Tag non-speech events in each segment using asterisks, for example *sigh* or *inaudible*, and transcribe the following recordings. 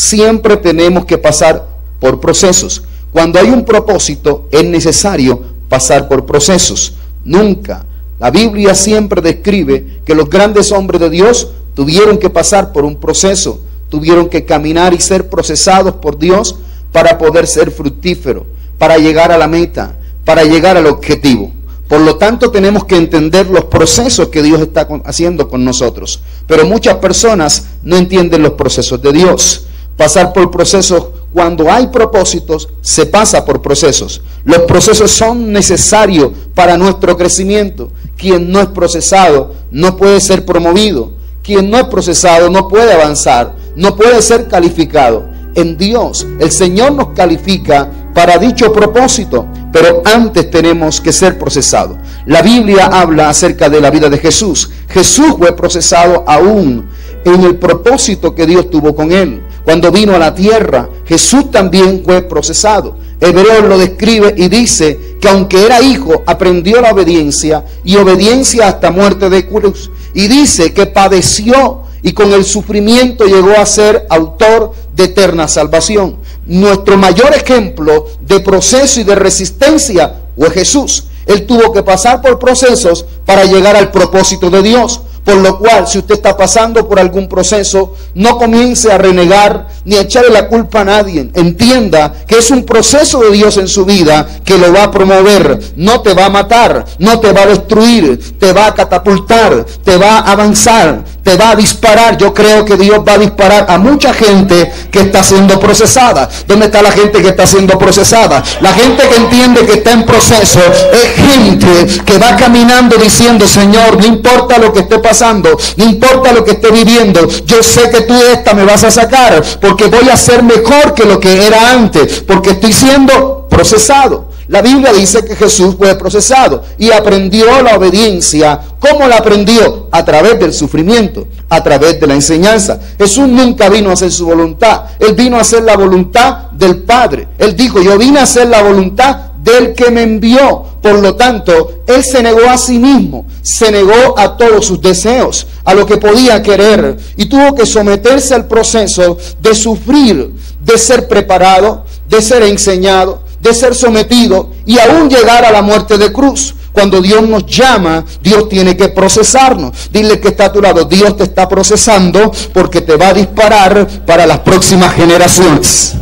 siempre tenemos que pasar por procesos. Cuando hay un propósito, es necesario pasar por procesos. Nunca. La Biblia siempre describe que los grandes hombres de Dios tuvieron que pasar por un proceso, tuvieron que caminar y ser procesados por Dios para poder ser fructíferos, para llegar a la meta, para llegar al objetivo. Por lo tanto, tenemos que entender los procesos que Dios está haciendo con nosotros. Pero muchas personas no entienden los procesos de Dios. Pasar por procesos, cuando hay propósitos, se pasa por procesos. Los procesos son necesarios para nuestro crecimiento. Quien no es procesado no puede ser promovido. Quien no es procesado no puede avanzar, no puede ser calificado. En Dios, el Señor nos califica para dicho propósito, pero antes tenemos que ser procesados. La Biblia habla acerca de la vida de Jesús. Jesús fue procesado aún en el propósito que Dios tuvo con él. Cuando vino a la tierra, Jesús también fue procesado. Hebreo lo describe y dice que aunque era hijo, aprendió la obediencia y obediencia hasta muerte de cruz. Y dice que padeció y con el sufrimiento llegó a ser autor de eterna salvación. Nuestro mayor ejemplo de proceso y de resistencia fue Jesús. Él tuvo que pasar por procesos para llegar al propósito de Dios. Por lo cual, si usted está pasando por algún proceso, no comience a renegar ni a echarle la culpa a nadie. Entienda que es un proceso de Dios en su vida que lo va a promover. No te va a matar, no te va a destruir, te va a catapultar, te va a avanzar, te va a disparar. Yo creo que Dios va a disparar a mucha gente que está siendo procesada. ¿Dónde está la gente que está siendo procesada? La gente que entiende que está en proceso es gente que va caminando diciendo, Señor, no importa lo que esté pasando, no importa lo que esté viviendo, yo sé que tú esta me vas a sacar porque voy a ser mejor que lo que era antes, porque estoy siendo procesado. La Biblia dice que Jesús fue procesado y aprendió la obediencia. ¿Cómo la aprendió? A través del sufrimiento, a través de la enseñanza. Jesús nunca vino a hacer su voluntad. Él vino a hacer la voluntad del Padre. Él dijo, yo vine a hacer la voluntad del que me envió. Por lo tanto, Él se negó a sí mismo, se negó a todos sus deseos, a lo que podía querer, y tuvo que someterse al proceso de sufrir, de ser preparado, de ser enseñado, de ser sometido y aún llegar a la muerte de cruz. Cuando Dios nos llama, Dios tiene que procesarnos. Dile que está a tu lado, Dios te está procesando porque te va a disparar para las próximas generaciones.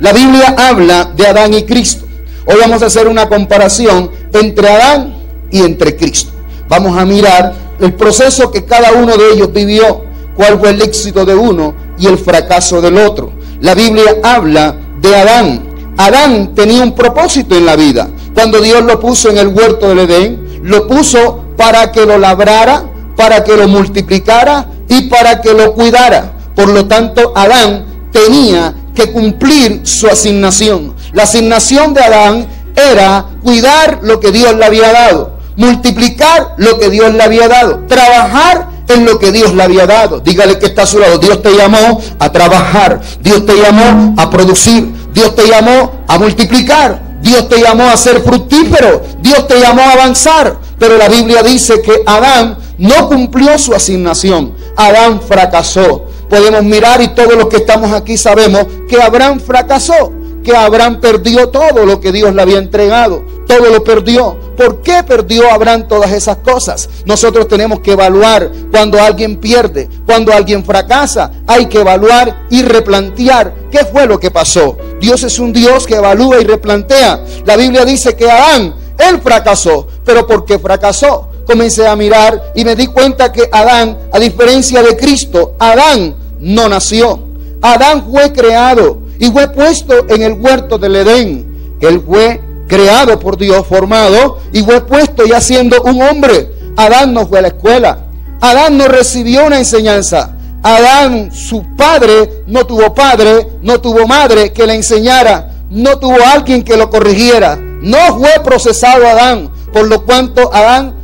La Biblia habla de Adán y Cristo. Hoy vamos a hacer una comparación entre Adán y entre Cristo. Vamos a mirar el proceso que cada uno de ellos vivió, cuál fue el éxito de uno y el fracaso del otro. La Biblia habla de Adán. Adán tenía un propósito en la vida. Cuando Dios lo puso en el huerto del Edén, lo puso para que lo labrara, para que lo multiplicara y para que lo cuidara. Por lo tanto, Adán tenía que cumplir su asignación. La asignación de Adán era cuidar lo que Dios le había dado, multiplicar lo que Dios le había dado, trabajar en lo que Dios le había dado. Dígale que está a su lado. Dios te llamó a trabajar, Dios te llamó a producir, Dios te llamó a multiplicar, Dios te llamó a ser fructífero, Dios te llamó a avanzar. Pero la Biblia dice que Adán no cumplió su asignación. Adán fracasó podemos mirar y todos los que estamos aquí sabemos que Abraham fracasó, que Abraham perdió todo lo que Dios le había entregado, todo lo perdió. ¿Por qué perdió Abraham todas esas cosas? Nosotros tenemos que evaluar cuando alguien pierde, cuando alguien fracasa, hay que evaluar y replantear qué fue lo que pasó. Dios es un Dios que evalúa y replantea. La Biblia dice que Adán, él fracasó, pero ¿por qué fracasó? comencé a mirar y me di cuenta que Adán, a diferencia de Cristo, Adán no nació. Adán fue creado y fue puesto en el huerto del Edén. Él fue creado por Dios, formado y fue puesto ya siendo un hombre. Adán no fue a la escuela. Adán no recibió una enseñanza. Adán, su padre, no tuvo padre, no tuvo madre que le enseñara, no tuvo alguien que lo corrigiera. No fue procesado Adán, por lo cuanto Adán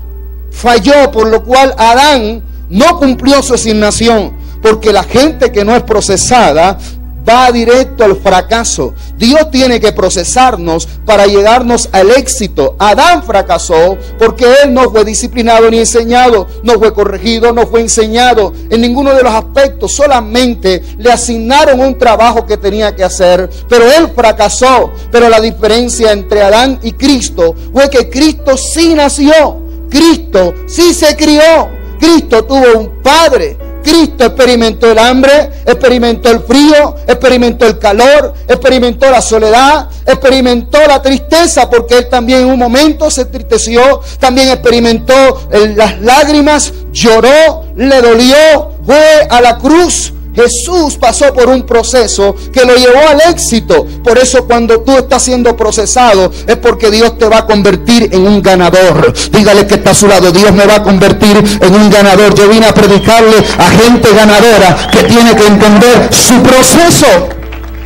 falló, por lo cual Adán no cumplió su asignación, porque la gente que no es procesada va directo al fracaso. Dios tiene que procesarnos para llegarnos al éxito. Adán fracasó porque él no fue disciplinado ni enseñado, no fue corregido, no fue enseñado en ninguno de los aspectos. Solamente le asignaron un trabajo que tenía que hacer, pero él fracasó. Pero la diferencia entre Adán y Cristo fue que Cristo sí nació, Cristo sí se crió, Cristo tuvo un padre, Cristo experimentó el hambre, experimentó el frío, experimentó el calor, experimentó la soledad, experimentó la tristeza, porque Él también en un momento se entristeció, también experimentó las lágrimas, lloró, le dolió, fue a la cruz Jesús pasó por un proceso que lo llevó al éxito. Por eso cuando tú estás siendo procesado es porque Dios te va a convertir en un ganador. Dígale que está a su lado, Dios me va a convertir en un ganador. Yo vine a predicarle a gente ganadora que tiene que entender su proceso.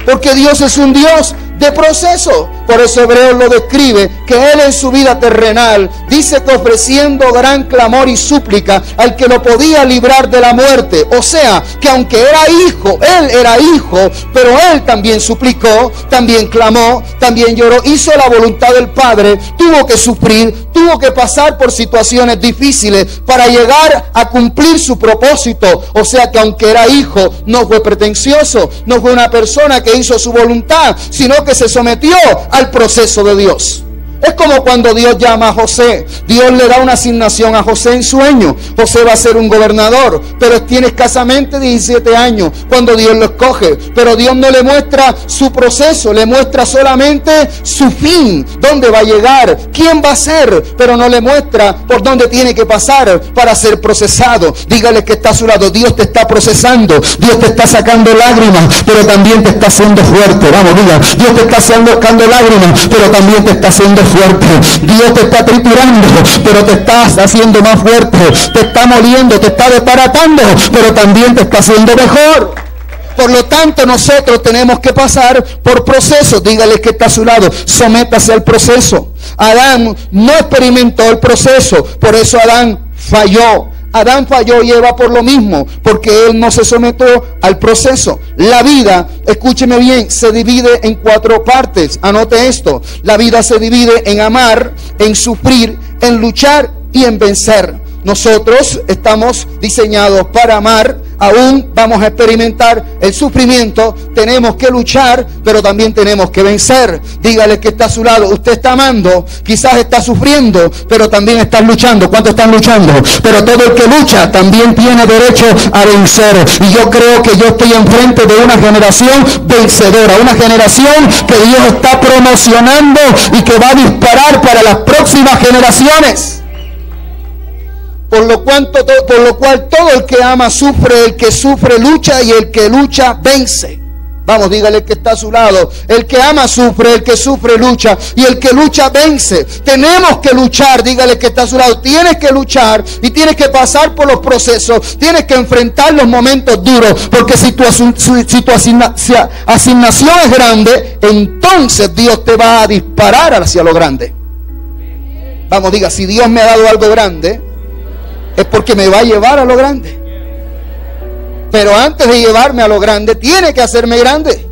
Porque Dios es un Dios de proceso. Por eso Hebreo lo describe que él en su vida terrenal dice que ofreciendo gran clamor y súplica al que lo podía librar de la muerte. O sea, que aunque era hijo, él era hijo, pero él también suplicó, también clamó, también lloró, hizo la voluntad del Padre, tuvo que sufrir, tuvo que pasar por situaciones difíciles para llegar a cumplir su propósito. O sea que aunque era hijo, no fue pretencioso, no fue una persona que hizo su voluntad, sino que se sometió al proceso de Dios. Es como cuando Dios llama a José. Dios le da una asignación a José en sueño. José va a ser un gobernador, pero tiene escasamente 17 años cuando Dios lo escoge. Pero Dios no le muestra su proceso, le muestra solamente su fin, dónde va a llegar, quién va a ser, pero no le muestra por dónde tiene que pasar para ser procesado. Dígale que está a su lado. Dios te está procesando, Dios te está sacando lágrimas, pero también te está haciendo fuerte. Vamos, diga, Dios te está sacando lágrimas, pero también te está haciendo fuerte. Dios te está triturando, pero te estás haciendo más fuerte. Te está moliendo, te está desbaratando, pero también te está haciendo mejor. Por lo tanto, nosotros tenemos que pasar por procesos. Dígale que está a su lado. Sométase al proceso. Adán no experimentó el proceso. Por eso Adán falló. Adán falló y Eva por lo mismo, porque él no se sometió al proceso. La vida, escúcheme bien, se divide en cuatro partes. Anote esto. La vida se divide en amar, en sufrir, en luchar y en vencer. Nosotros estamos diseñados para amar, aún vamos a experimentar el sufrimiento, tenemos que luchar, pero también tenemos que vencer. Dígale que está a su lado, usted está amando, quizás está sufriendo, pero también está luchando. ¿Cuántos están luchando? Pero todo el que lucha también tiene derecho a vencer. Y yo creo que yo estoy enfrente de una generación vencedora, una generación que Dios está promocionando y que va a disparar para las próximas generaciones. Por lo, cuanto, por lo cual todo el que ama sufre, el que sufre lucha y el que lucha vence. Vamos, dígale que está a su lado. El que ama sufre, el que sufre lucha y el que lucha vence. Tenemos que luchar, dígale que está a su lado. Tienes que luchar y tienes que pasar por los procesos. Tienes que enfrentar los momentos duros. Porque si tu, si tu asignación es grande, entonces Dios te va a disparar hacia lo grande. Vamos, diga, si Dios me ha dado algo grande, es porque me va a llevar a lo grande. Pero antes de llevarme a lo grande, tiene que hacerme grande.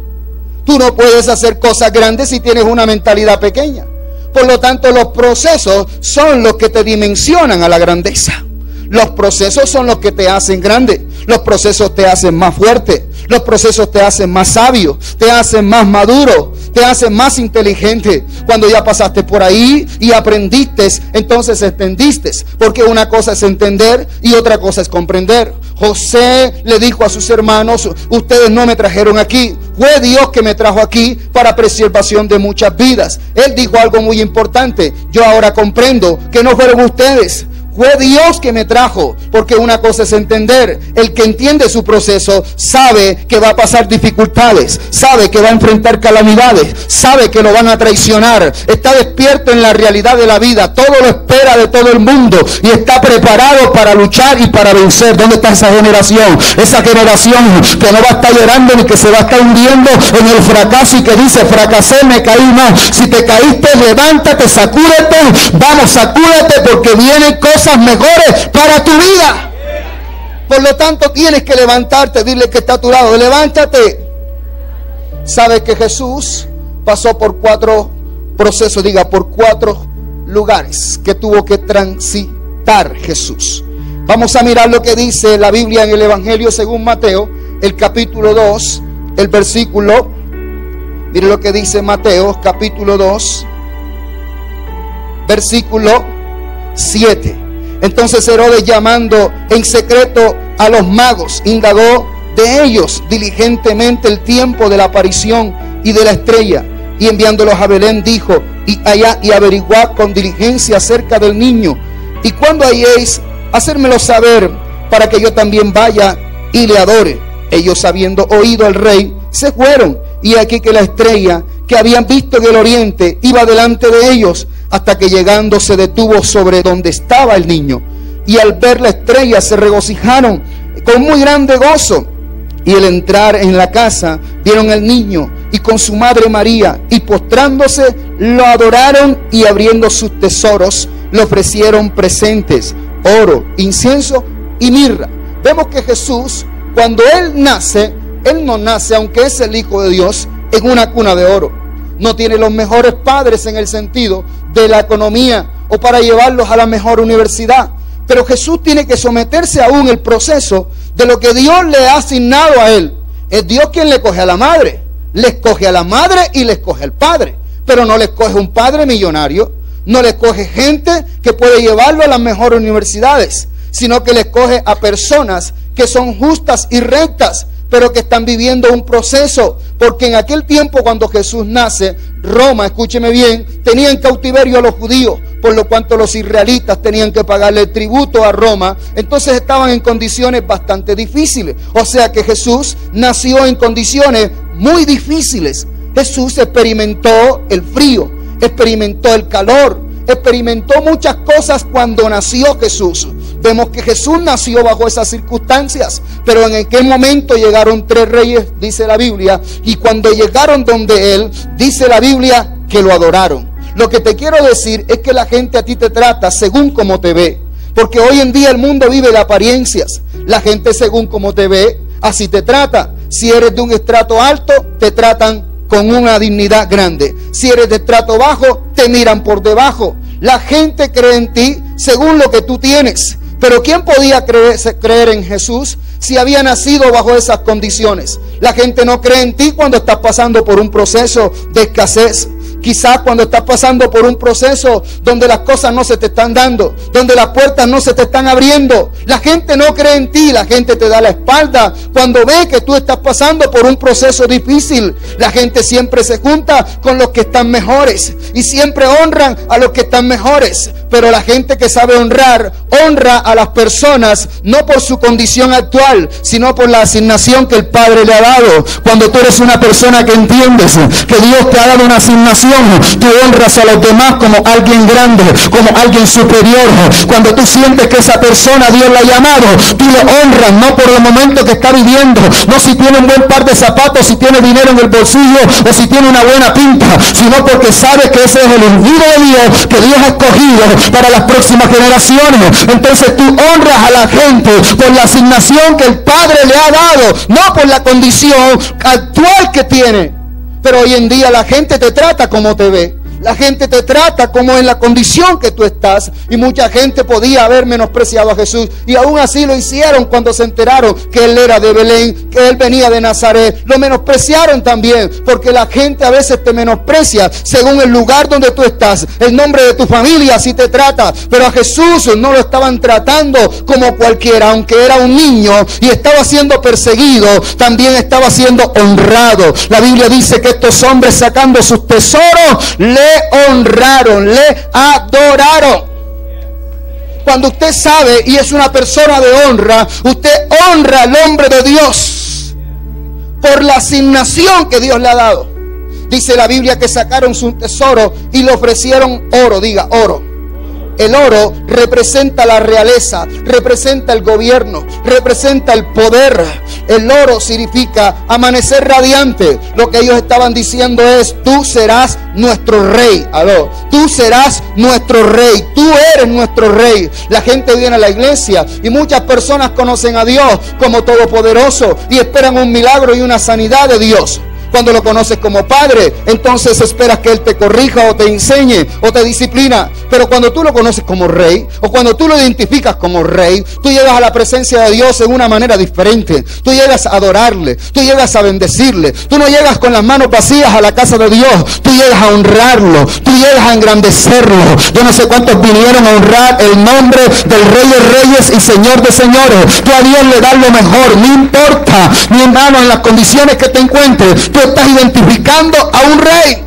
Tú no puedes hacer cosas grandes si tienes una mentalidad pequeña. Por lo tanto, los procesos son los que te dimensionan a la grandeza. Los procesos son los que te hacen grande. Los procesos te hacen más fuerte. Los procesos te hacen más sabio. Te hacen más maduro. Te hacen más inteligente. Cuando ya pasaste por ahí y aprendiste, entonces entendiste. Porque una cosa es entender y otra cosa es comprender. José le dijo a sus hermanos, ustedes no me trajeron aquí. Fue Dios que me trajo aquí para preservación de muchas vidas. Él dijo algo muy importante. Yo ahora comprendo que no fueron ustedes fue Dios que me trajo, porque una cosa es entender. El que entiende su proceso sabe que va a pasar dificultades, sabe que va a enfrentar calamidades, sabe que lo van a traicionar. Está despierto en la realidad de la vida, todo lo espera de todo el mundo y está preparado para luchar y para vencer. ¿Dónde está esa generación? Esa generación que no va a estar llorando ni que se va a estar hundiendo en el fracaso y que dice, fracasé, me caí. No, si te caíste, levántate, sacúdete, vamos, sacúdete porque viene cosas mejores para tu vida. Por lo tanto, tienes que levantarte, dile que está a tu lado, levántate. sabe que Jesús pasó por cuatro procesos, diga, por cuatro lugares que tuvo que transitar Jesús. Vamos a mirar lo que dice la Biblia en el Evangelio según Mateo, el capítulo 2, el versículo, mire lo que dice Mateo, capítulo 2, versículo 7. Entonces Herodes llamando en secreto a los magos, indagó de ellos diligentemente el tiempo de la aparición y de la estrella. Y enviándolos a Belén dijo, y allá y averiguad con diligencia acerca del niño. Y cuando halléis, hacérmelo saber para que yo también vaya y le adore. Ellos habiendo oído al rey, se fueron. Y aquí que la estrella que habían visto en el oriente iba delante de ellos hasta que llegando se detuvo sobre donde estaba el niño. Y al ver la estrella se regocijaron con muy grande gozo. Y al entrar en la casa vieron al niño y con su madre María y postrándose lo adoraron y abriendo sus tesoros le ofrecieron presentes, oro, incienso y mirra. Vemos que Jesús, cuando Él nace, Él no nace, aunque es el Hijo de Dios, en una cuna de oro. No tiene los mejores padres en el sentido de la economía o para llevarlos a la mejor universidad. Pero Jesús tiene que someterse aún el proceso de lo que Dios le ha asignado a él. Es Dios quien le coge a la madre. Le escoge a la madre y le escoge al padre. Pero no le escoge un padre millonario. No le escoge gente que puede llevarlo a las mejores universidades. Sino que le escoge a personas que son justas y rectas pero que están viviendo un proceso, porque en aquel tiempo cuando Jesús nace, Roma, escúcheme bien, tenía en cautiverio a los judíos, por lo cuanto los israelitas tenían que pagarle tributo a Roma, entonces estaban en condiciones bastante difíciles. O sea que Jesús nació en condiciones muy difíciles. Jesús experimentó el frío, experimentó el calor, experimentó muchas cosas cuando nació Jesús. Vemos que Jesús nació bajo esas circunstancias, pero en aquel momento llegaron tres reyes, dice la Biblia, y cuando llegaron donde Él, dice la Biblia que lo adoraron. Lo que te quiero decir es que la gente a ti te trata según como te ve, porque hoy en día el mundo vive de apariencias. La gente según como te ve, así te trata. Si eres de un estrato alto, te tratan con una dignidad grande. Si eres de estrato bajo, te miran por debajo. La gente cree en ti según lo que tú tienes. Pero ¿quién podía creer, en Jesús si había nacido bajo esas condiciones? La gente no cree en ti cuando estás pasando por un proceso de escasez. Quizás cuando estás pasando por un proceso donde las cosas no se te están dando, donde las puertas no se te están abriendo. La gente no cree en ti, la gente te da la espalda cuando ve que tú estás pasando por un proceso difícil. La gente siempre se junta con los que están mejores y siempre honran a los que están mejores. Pero la gente que sabe honrar, honra a las personas no por su condición actual, sino por la asignación que el Padre le ha dado. Cuando tú eres una persona que entiendes que Dios te ha dado una asignación, tú honras a los demás como alguien grande, como alguien superior. Cuando tú sientes que esa persona Dios la ha llamado, tú lo honras, no por el momento que está viviendo, no si tiene un buen par de zapatos, si tiene dinero en el bolsillo o si tiene una buena pinta, sino porque sabes que ese es el ungido de Dios que Dios ha escogido para las próximas generaciones. Entonces tú honras a la gente por la asignación que el Padre le ha dado, no por la condición actual que tiene. Pero hoy en día la gente te trata como te ve. La gente te trata como en la condición que tú estás. Y mucha gente podía haber menospreciado a Jesús. Y aún así lo hicieron cuando se enteraron que Él era de Belén, que Él venía de Nazaret. Lo menospreciaron también. Porque la gente a veces te menosprecia según el lugar donde tú estás. El nombre de tu familia así te trata. Pero a Jesús no lo estaban tratando como cualquiera. Aunque era un niño y estaba siendo perseguido, también estaba siendo honrado. La Biblia dice que estos hombres sacando sus tesoros le honraron, le adoraron. Cuando usted sabe y es una persona de honra, usted honra al hombre de Dios por la asignación que Dios le ha dado. Dice la Biblia que sacaron su tesoro y le ofrecieron oro, diga oro el oro representa la realeza, representa el gobierno, representa el poder. El oro significa amanecer radiante. Lo que ellos estaban diciendo es, tú serás nuestro rey. Aló, tú serás nuestro rey. Tú eres nuestro rey. La gente viene a la iglesia y muchas personas conocen a Dios como todopoderoso y esperan un milagro y una sanidad de Dios. Cuando lo conoces como padre, entonces esperas que Él te corrija o te enseñe o te disciplina. Pero cuando tú lo conoces como rey o cuando tú lo identificas como rey, tú llegas a la presencia de Dios en una manera diferente. Tú llegas a adorarle, tú llegas a bendecirle. Tú no llegas con las manos vacías a la casa de Dios, tú llegas a honrarlo, tú llegas a engrandecerlo. Yo no sé cuántos vinieron a honrar el nombre del Rey de Reyes y Señor de Señores. Tú a Dios le das lo mejor, no importa, mi hermano, en las condiciones que te encuentres estás identificando a un rey.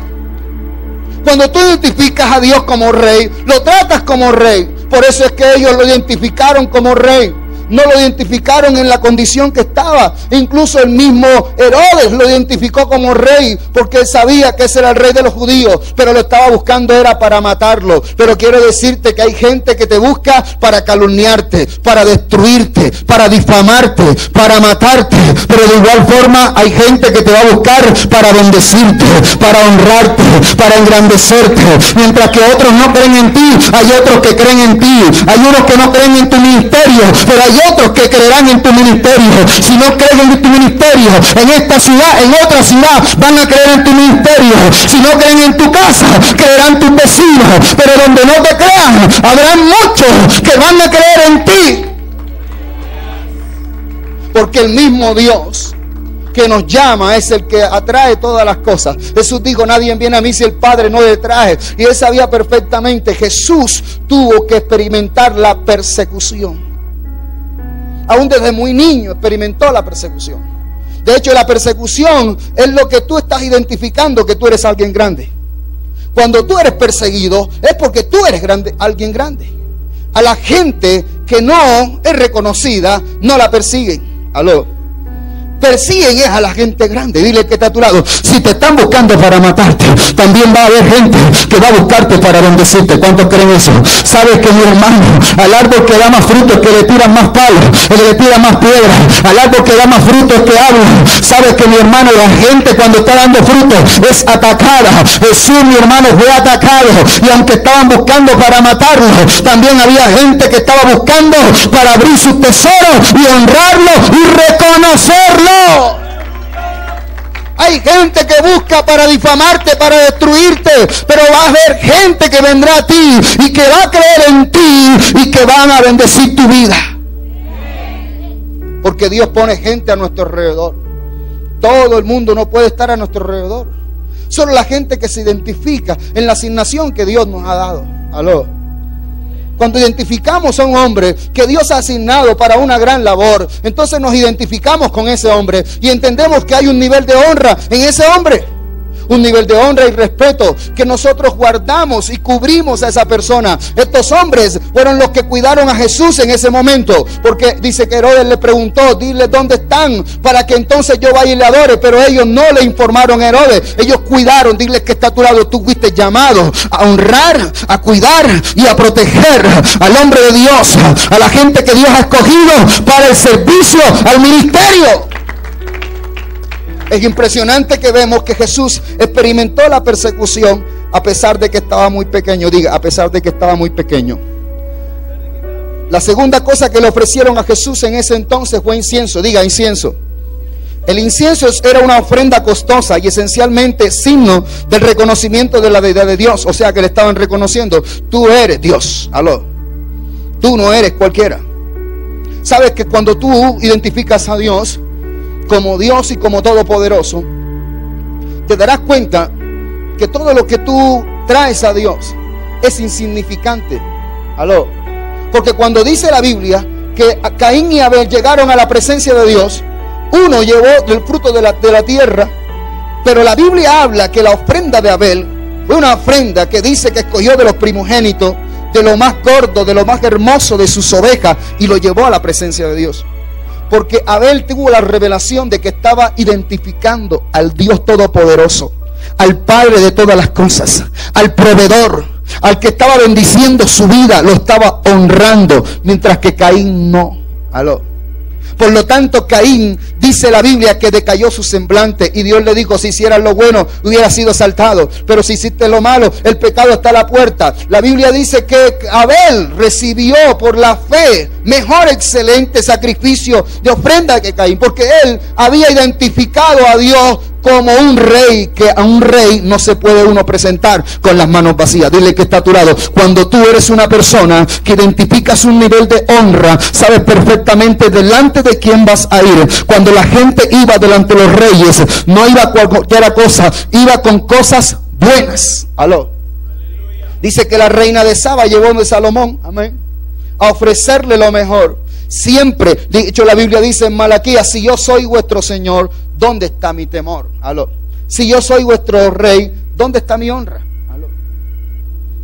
Cuando tú identificas a Dios como rey, lo tratas como rey. Por eso es que ellos lo identificaron como rey no lo identificaron en la condición que estaba. Incluso el mismo Herodes lo identificó como rey porque él sabía que ese era el rey de los judíos, pero lo estaba buscando era para matarlo. Pero quiero decirte que hay gente que te busca para calumniarte, para destruirte, para difamarte, para matarte. Pero de igual forma hay gente que te va a buscar para bendecirte, para honrarte, para engrandecerte. Mientras que otros no creen en ti, hay otros que creen en ti. Hay unos que no creen en tu ministerio, pero hay otros que creerán en tu ministerio. Si no creen en tu ministerio, en esta ciudad, en otra ciudad, van a creer en tu ministerio. Si no creen en tu casa, creerán tus vecinos. Pero donde no te crean, habrán muchos que van a creer en ti. Porque el mismo Dios que nos llama es el que atrae todas las cosas. Jesús dijo, nadie viene a mí si el Padre no le trae. Y él sabía perfectamente, Jesús tuvo que experimentar la persecución aún desde muy niño experimentó la persecución. De hecho, la persecución es lo que tú estás identificando que tú eres alguien grande. Cuando tú eres perseguido es porque tú eres grande, alguien grande. A la gente que no es reconocida, no la persiguen. Aló persiguen es a la gente grande. Dile que está a tu lado. Si te están buscando para matarte, también va a haber gente que va a buscarte para bendecirte. ¿Cuántos creen eso? Sabes que mi hermano, al árbol que da más frutos que le tiran más palos, el que le tira más piedras, al árbol que da más frutos que habla. Sabes que mi hermano, la gente cuando está dando frutos es atacada. Jesús, mi hermano, fue atacado. Y aunque estaban buscando para matarlo, también había gente que estaba buscando para abrir sus tesoros y honrarlo y reconocerlo. Hay gente que busca para difamarte, para destruirte, pero va a haber gente que vendrá a ti y que va a creer en ti y que van a bendecir tu vida. Porque Dios pone gente a nuestro alrededor. Todo el mundo no puede estar a nuestro alrededor. Solo la gente que se identifica en la asignación que Dios nos ha dado. Aló. Cuando identificamos a un hombre que Dios ha asignado para una gran labor, entonces nos identificamos con ese hombre y entendemos que hay un nivel de honra en ese hombre un nivel de honra y respeto que nosotros guardamos y cubrimos a esa persona. Estos hombres fueron los que cuidaron a Jesús en ese momento, porque dice que Herodes le preguntó, dile dónde están para que entonces yo vaya y le adore, pero ellos no le informaron a Herodes, ellos cuidaron, dile que está a tu lado, tú fuiste llamado a honrar, a cuidar y a proteger al hombre de Dios, a la gente que Dios ha escogido para el servicio al ministerio. Es impresionante que vemos que Jesús experimentó la persecución a pesar de que estaba muy pequeño. Diga, a pesar de que estaba muy pequeño. La segunda cosa que le ofrecieron a Jesús en ese entonces fue incienso. Diga, incienso. El incienso era una ofrenda costosa y esencialmente signo del reconocimiento de la deidad de Dios. O sea que le estaban reconociendo, tú eres Dios. Aló. Tú no eres cualquiera. Sabes que cuando tú identificas a Dios, como Dios y como Todopoderoso, te darás cuenta que todo lo que tú traes a Dios es insignificante. Aló. Porque cuando dice la Biblia que Caín y Abel llegaron a la presencia de Dios, uno llevó el fruto de la, de la tierra, pero la Biblia habla que la ofrenda de Abel fue una ofrenda que dice que escogió de los primogénitos, de lo más gordo, de lo más hermoso de sus ovejas y lo llevó a la presencia de Dios. Porque Abel tuvo la revelación de que estaba identificando al Dios Todopoderoso, al Padre de todas las cosas, al proveedor, al que estaba bendiciendo su vida, lo estaba honrando, mientras que Caín no. Por lo tanto, Caín dice la Biblia que decayó su semblante y Dios le dijo, si hicieras lo bueno, hubiera sido saltado, pero si hiciste lo malo, el pecado está a la puerta. La Biblia dice que Abel recibió por la fe mejor excelente sacrificio de ofrenda que Caín, porque él había identificado a Dios como un rey, que a un rey no se puede uno presentar con las manos vacías. Dile que está a tu lado. Cuando tú eres una persona que identificas un nivel de honra, sabes perfectamente delante de quién vas a ir. Cuando la gente iba delante de los reyes, no iba con cualquier cosa, iba con cosas buenas. Aló. Dice que la reina de Saba llevó de Salomón, amén, a ofrecerle lo mejor. Siempre, dicho la Biblia dice en Malaquías, si yo soy vuestro Señor, ¿dónde está mi temor? Aló. Si yo soy vuestro rey, ¿dónde está mi honra? Aló.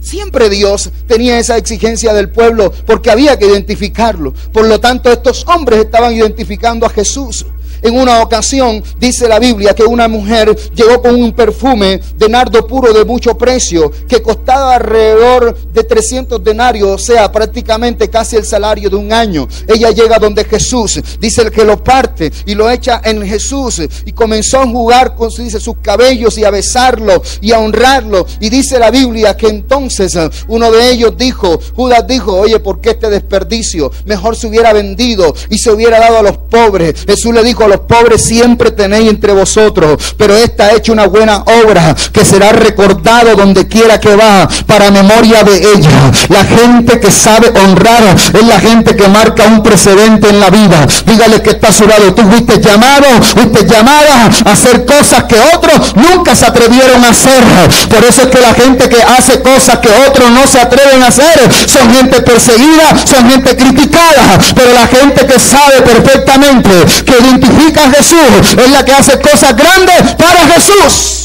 Siempre Dios tenía esa exigencia del pueblo porque había que identificarlo. Por lo tanto, estos hombres estaban identificando a Jesús. En una ocasión dice la Biblia que una mujer llegó con un perfume de nardo puro de mucho precio que costaba alrededor de 300 denarios, o sea, prácticamente casi el salario de un año. Ella llega donde Jesús, dice que lo parte y lo echa en Jesús y comenzó a jugar con dice, sus cabellos y a besarlo y a honrarlo. Y dice la Biblia que entonces eh, uno de ellos dijo, Judas dijo, oye, ¿por qué este desperdicio? Mejor se hubiera vendido y se hubiera dado a los pobres. Jesús le dijo los pobres siempre tenéis entre vosotros, pero esta ha hecho una buena obra que será recordado donde quiera que va para memoria de ella. La gente que sabe honrar es la gente que marca un precedente en la vida. Dígale que está a su lado. Tú fuiste llamado, fuiste llamada a hacer cosas que otros nunca se atrevieron a hacer. Por eso es que la gente que hace cosas que otros no se atreven a hacer son gente perseguida, son gente criticada. Pero la gente que sabe perfectamente que identifica Jesús es la que hace cosas grandes para Jesús.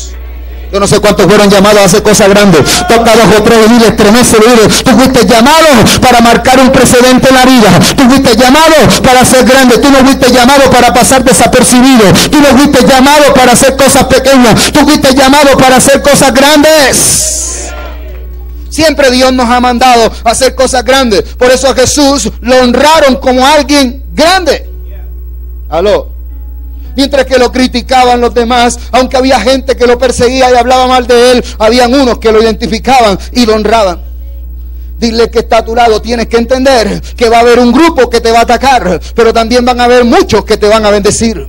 Yo no sé cuántos fueron llamados a hacer cosas grandes. Toca dos o tres y estremece Tú fuiste llamado para marcar un precedente en la vida. Tú fuiste llamado para ser grande. Tú no fuiste llamado para pasar desapercibido. Tú no fuiste llamado para hacer cosas pequeñas. Tú fuiste llamado para hacer cosas grandes. Siempre Dios nos ha mandado a hacer cosas grandes. Por eso a Jesús lo honraron como alguien grande. Aló mientras que lo criticaban los demás, aunque había gente que lo perseguía y hablaba mal de él, habían unos que lo identificaban y lo honraban. Dile que está a tu lado, tienes que entender que va a haber un grupo que te va a atacar, pero también van a haber muchos que te van a bendecir.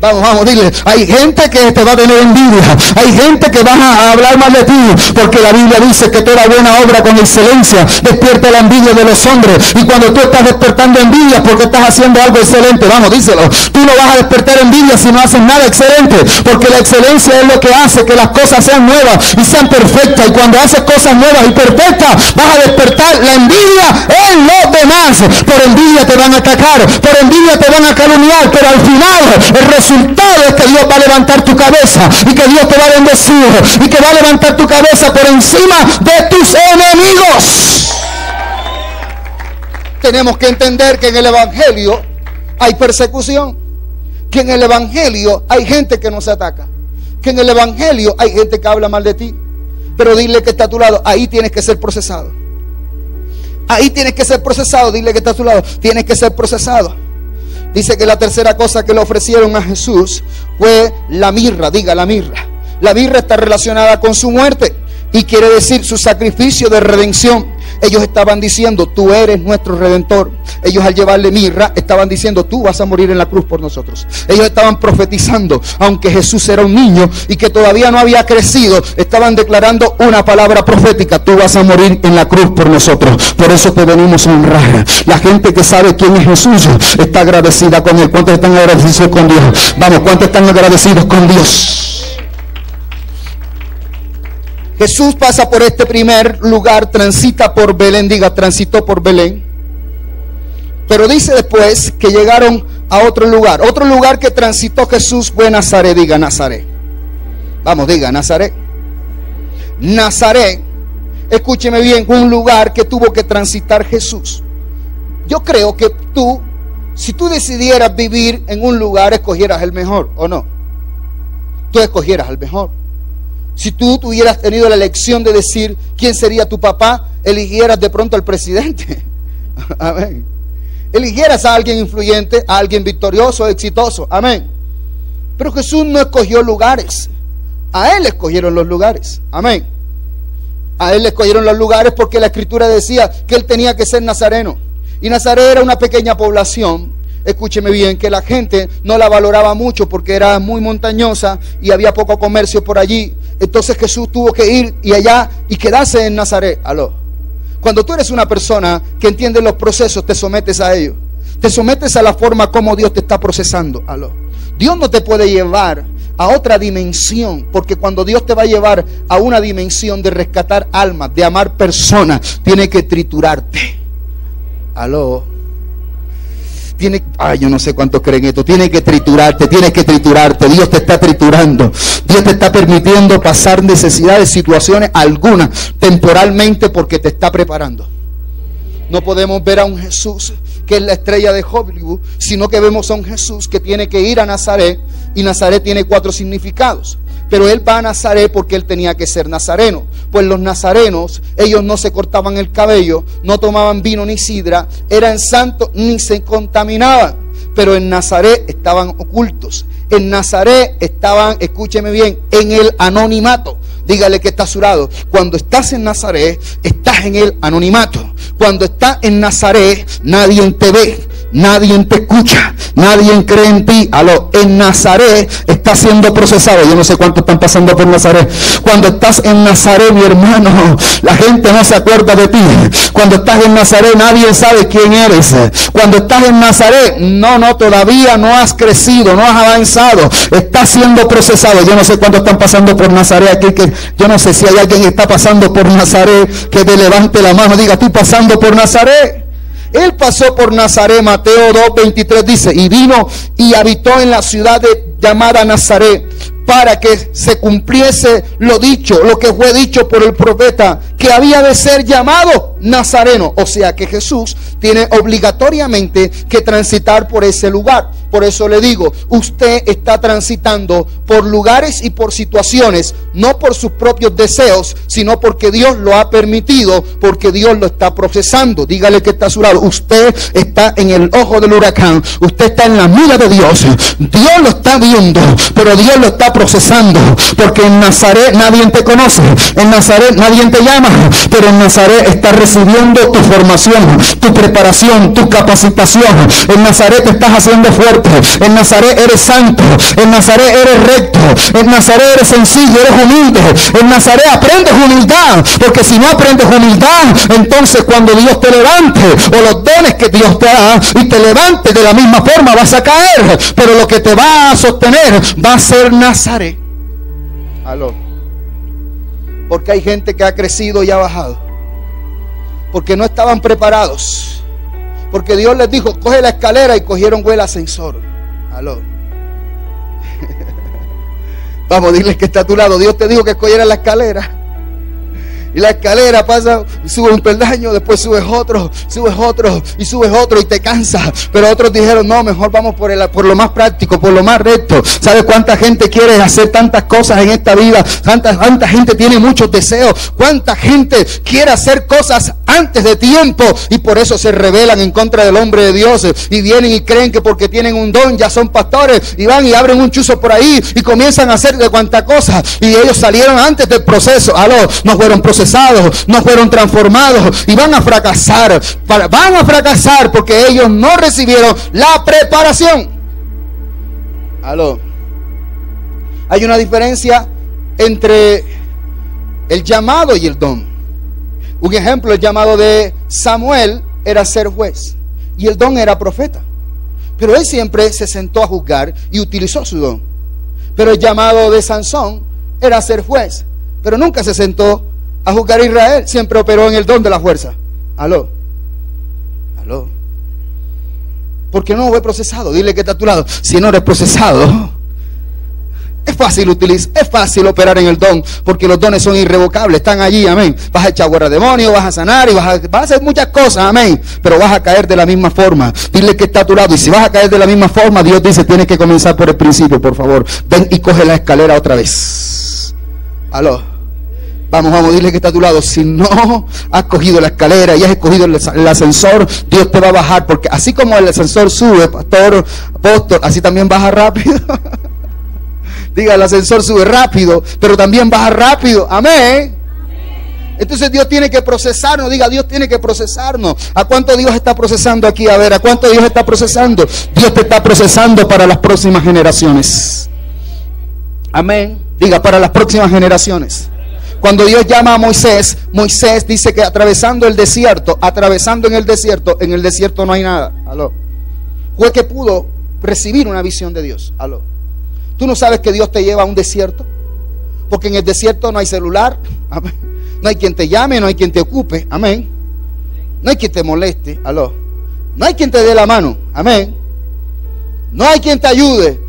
Vamos, vamos, dile. Hay gente que te va a tener envidia. Hay gente que va a hablar mal de ti. Porque la Biblia dice que toda buena obra con excelencia despierta la envidia de los hombres. Y cuando tú estás despertando envidia porque estás haciendo algo excelente, vamos, díselo. Tú no vas a despertar envidia si no haces nada excelente. Porque la excelencia es lo que hace que las cosas sean nuevas y sean perfectas. Y cuando haces cosas nuevas y perfectas, vas a despertar la envidia en los demás. Por envidia te van a atacar. Por envidia te van a calumniar. Pero al final el resultado resultado es que Dios va a levantar tu cabeza y que Dios te va a bendecir y que va a levantar tu cabeza por encima de tus enemigos. Tenemos que entender que en el Evangelio hay persecución, que en el Evangelio hay gente que nos ataca, que en el Evangelio hay gente que habla mal de ti. Pero dile que está a tu lado, ahí tienes que ser procesado. Ahí tienes que ser procesado, dile que está a tu lado, tienes que ser procesado. Dice que la tercera cosa que le ofrecieron a Jesús fue la mirra, diga la mirra. La mirra está relacionada con su muerte y quiere decir su sacrificio de redención. Ellos estaban diciendo, tú eres nuestro redentor. Ellos al llevarle mirra estaban diciendo, tú vas a morir en la cruz por nosotros. Ellos estaban profetizando, aunque Jesús era un niño y que todavía no había crecido, estaban declarando una palabra profética, tú vas a morir en la cruz por nosotros. Por eso te venimos a honrar. La gente que sabe quién es Jesús está agradecida con él. ¿Cuántos están agradecidos con Dios? Vamos, ¿cuántos están agradecidos con Dios? Jesús pasa por este primer lugar, transita por Belén, diga, transitó por Belén. Pero dice después que llegaron a otro lugar. Otro lugar que transitó Jesús fue Nazaret, diga Nazaret. Vamos, diga Nazaret. Nazaret, escúcheme bien, un lugar que tuvo que transitar Jesús. Yo creo que tú, si tú decidieras vivir en un lugar, escogieras el mejor, ¿o no? Tú escogieras el mejor. Si tú tuvieras tenido la elección de decir quién sería tu papá, eligieras de pronto al presidente. *laughs* Amén. Eligieras a alguien influyente, a alguien victorioso, exitoso. Amén. Pero Jesús no escogió lugares. A Él escogieron los lugares. Amén. A Él le escogieron los lugares porque la escritura decía que Él tenía que ser nazareno. Y Nazaret era una pequeña población escúcheme bien, que la gente no la valoraba mucho porque era muy montañosa y había poco comercio por allí. Entonces Jesús tuvo que ir y allá y quedarse en Nazaret. Aló. Cuando tú eres una persona que entiende los procesos, te sometes a ellos. Te sometes a la forma como Dios te está procesando. Aló. Dios no te puede llevar a otra dimensión, porque cuando Dios te va a llevar a una dimensión de rescatar almas, de amar personas, tiene que triturarte. Aló. Tiene, ay, yo no sé cuántos creen esto. Tiene que triturarte, tienes que triturarte. Dios te está triturando. Dios te está permitiendo pasar necesidades, situaciones algunas, temporalmente, porque te está preparando. No podemos ver a un Jesús que es la estrella de Hollywood, sino que vemos a un Jesús que tiene que ir a Nazaret y Nazaret tiene cuatro significados. Pero él va a Nazaret porque él tenía que ser nazareno. Pues los nazarenos, ellos no se cortaban el cabello, no tomaban vino ni sidra, eran santos ni se contaminaban. Pero en Nazaret estaban ocultos. En Nazaret estaban, escúcheme bien, en el anonimato. Dígale que está surado. Cuando estás en Nazaret, estás en el anonimato. Cuando estás en Nazaret, nadie te ve. Nadie te escucha, nadie cree en ti. Aló, en Nazaret está siendo procesado. Yo no sé cuántos están pasando por Nazaret. Cuando estás en Nazaret, mi hermano, la gente no se acuerda de ti. Cuando estás en Nazaret, nadie sabe quién eres. Cuando estás en Nazaret, no, no, todavía no has crecido, no has avanzado. Estás siendo procesado. Yo no sé cuántos están pasando por Nazaret aquí. Que yo no sé si hay alguien que está pasando por Nazaret que te levante la mano. Diga, estoy pasando por Nazaret. Él pasó por Nazaret, Mateo 2.23 dice, y vino y habitó en la ciudad llamada Nazaret para que se cumpliese lo dicho, lo que fue dicho por el profeta, que había de ser llamado Nazareno. O sea que Jesús tiene obligatoriamente que transitar por ese lugar. Por eso le digo, usted está transitando por lugares y por situaciones, no por sus propios deseos, sino porque Dios lo ha permitido, porque Dios lo está procesando. Dígale que está a su lado. Usted está en el ojo del huracán, usted está en la mira de Dios. Dios lo está viendo, pero Dios lo está procesando, porque en Nazaret nadie te conoce, en Nazaret nadie te llama, pero en Nazaret está recibiendo tu formación, tu preparación, tu capacitación. En Nazaret te estás haciendo fuerte, en Nazaret eres santo, en Nazaret eres recto, en Nazaret eres sencillo, eres humilde, en Nazaret aprendes humildad, porque si no aprendes humildad, entonces cuando Dios te levante, o los dones que Dios te da, y te levante de la misma forma, vas a caer, pero lo que te va a sostener va a ser Nazaret. Aló. Porque hay gente que ha crecido y ha bajado. Porque no estaban preparados. Porque Dios les dijo, coge la escalera y cogieron el ascensor. Aló. *laughs* Vamos, diles que está a tu lado. Dios te dijo que escogiera la escalera. Y la escalera pasa, subes un peldaño, después subes otro, subes otro y subes otro y te cansas. Pero otros dijeron, no, mejor vamos por, el, por lo más práctico, por lo más recto. ¿Sabes cuánta gente quiere hacer tantas cosas en esta vida? ¿Cuánta, cuánta gente tiene muchos deseos? ¿Cuánta gente quiere hacer cosas antes de tiempo? Y por eso se rebelan en contra del hombre de Dios. Y vienen y creen que porque tienen un don ya son pastores. Y van y abren un chuzo por ahí y comienzan a hacer de cuanta cosa. Y ellos salieron antes del proceso. Aló, no fueron no fueron transformados y van a fracasar. Van a fracasar porque ellos no recibieron la preparación. Aló. Hay una diferencia entre el llamado y el don. Un ejemplo, el llamado de Samuel era ser juez y el don era profeta. Pero él siempre se sentó a juzgar y utilizó su don. Pero el llamado de Sansón era ser juez, pero nunca se sentó a juzgar a Israel, siempre operó en el don de la fuerza. Aló. Aló. Porque no fue procesado. Dile que está a tu lado. Si no eres procesado, es fácil utilizar, es fácil operar en el don, porque los dones son irrevocables, están allí, amén. Vas a echar guerra demonios, vas a sanar y vas a, vas a, hacer muchas cosas, amén. Pero vas a caer de la misma forma. Dile que está a tu lado. Y si vas a caer de la misma forma, Dios dice, tienes que comenzar por el principio, por favor. Ven y coge la escalera otra vez. Aló. Vamos, vamos, dile que está a tu lado. Si no has cogido la escalera y has escogido el, ascensor, Dios te va a bajar. Porque así como el ascensor sube, pastor, apóstol, así también baja rápido. *laughs* Diga, el ascensor sube rápido, pero también baja rápido. Amén. Entonces Dios tiene que procesarnos, diga, Dios tiene que procesarnos. ¿A cuánto Dios está procesando aquí? A ver, ¿a cuánto Dios está procesando? Dios te está procesando para las próximas generaciones. Amén. Diga, para las próximas generaciones. Cuando Dios llama a Moisés, Moisés dice que atravesando el desierto, atravesando en el desierto, en el desierto no hay nada. Aló. Fue que pudo recibir una visión de Dios. Aló. ¿Tú no sabes que Dios te lleva a un desierto? Porque en el desierto no hay celular. *laughs* No hay quien te llame, no hay quien te ocupe. Amén. No hay quien te moleste. Aló. No hay quien te dé la mano. Amén. No hay quien te ayude.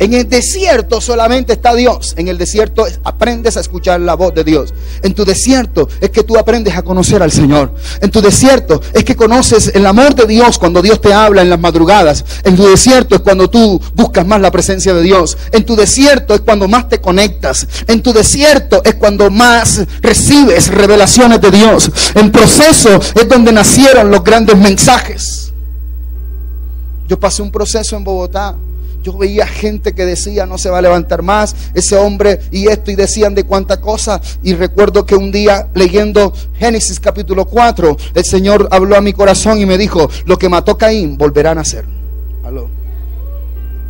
En el desierto solamente está Dios. En el desierto aprendes a escuchar la voz de Dios. En tu desierto es que tú aprendes a conocer al Señor. En tu desierto es que conoces el amor de Dios cuando Dios te habla en las madrugadas. En tu desierto es cuando tú buscas más la presencia de Dios. En tu desierto es cuando más te conectas. En tu desierto es cuando más recibes revelaciones de Dios. En proceso es donde nacieron los grandes mensajes. Yo pasé un proceso en Bogotá yo veía gente que decía no se va a levantar más, ese hombre y esto y decían de cuánta cosa. Y recuerdo que un día leyendo Génesis capítulo 4, el Señor habló a mi corazón y me dijo, lo que mató Caín volverán a hacer. Aló.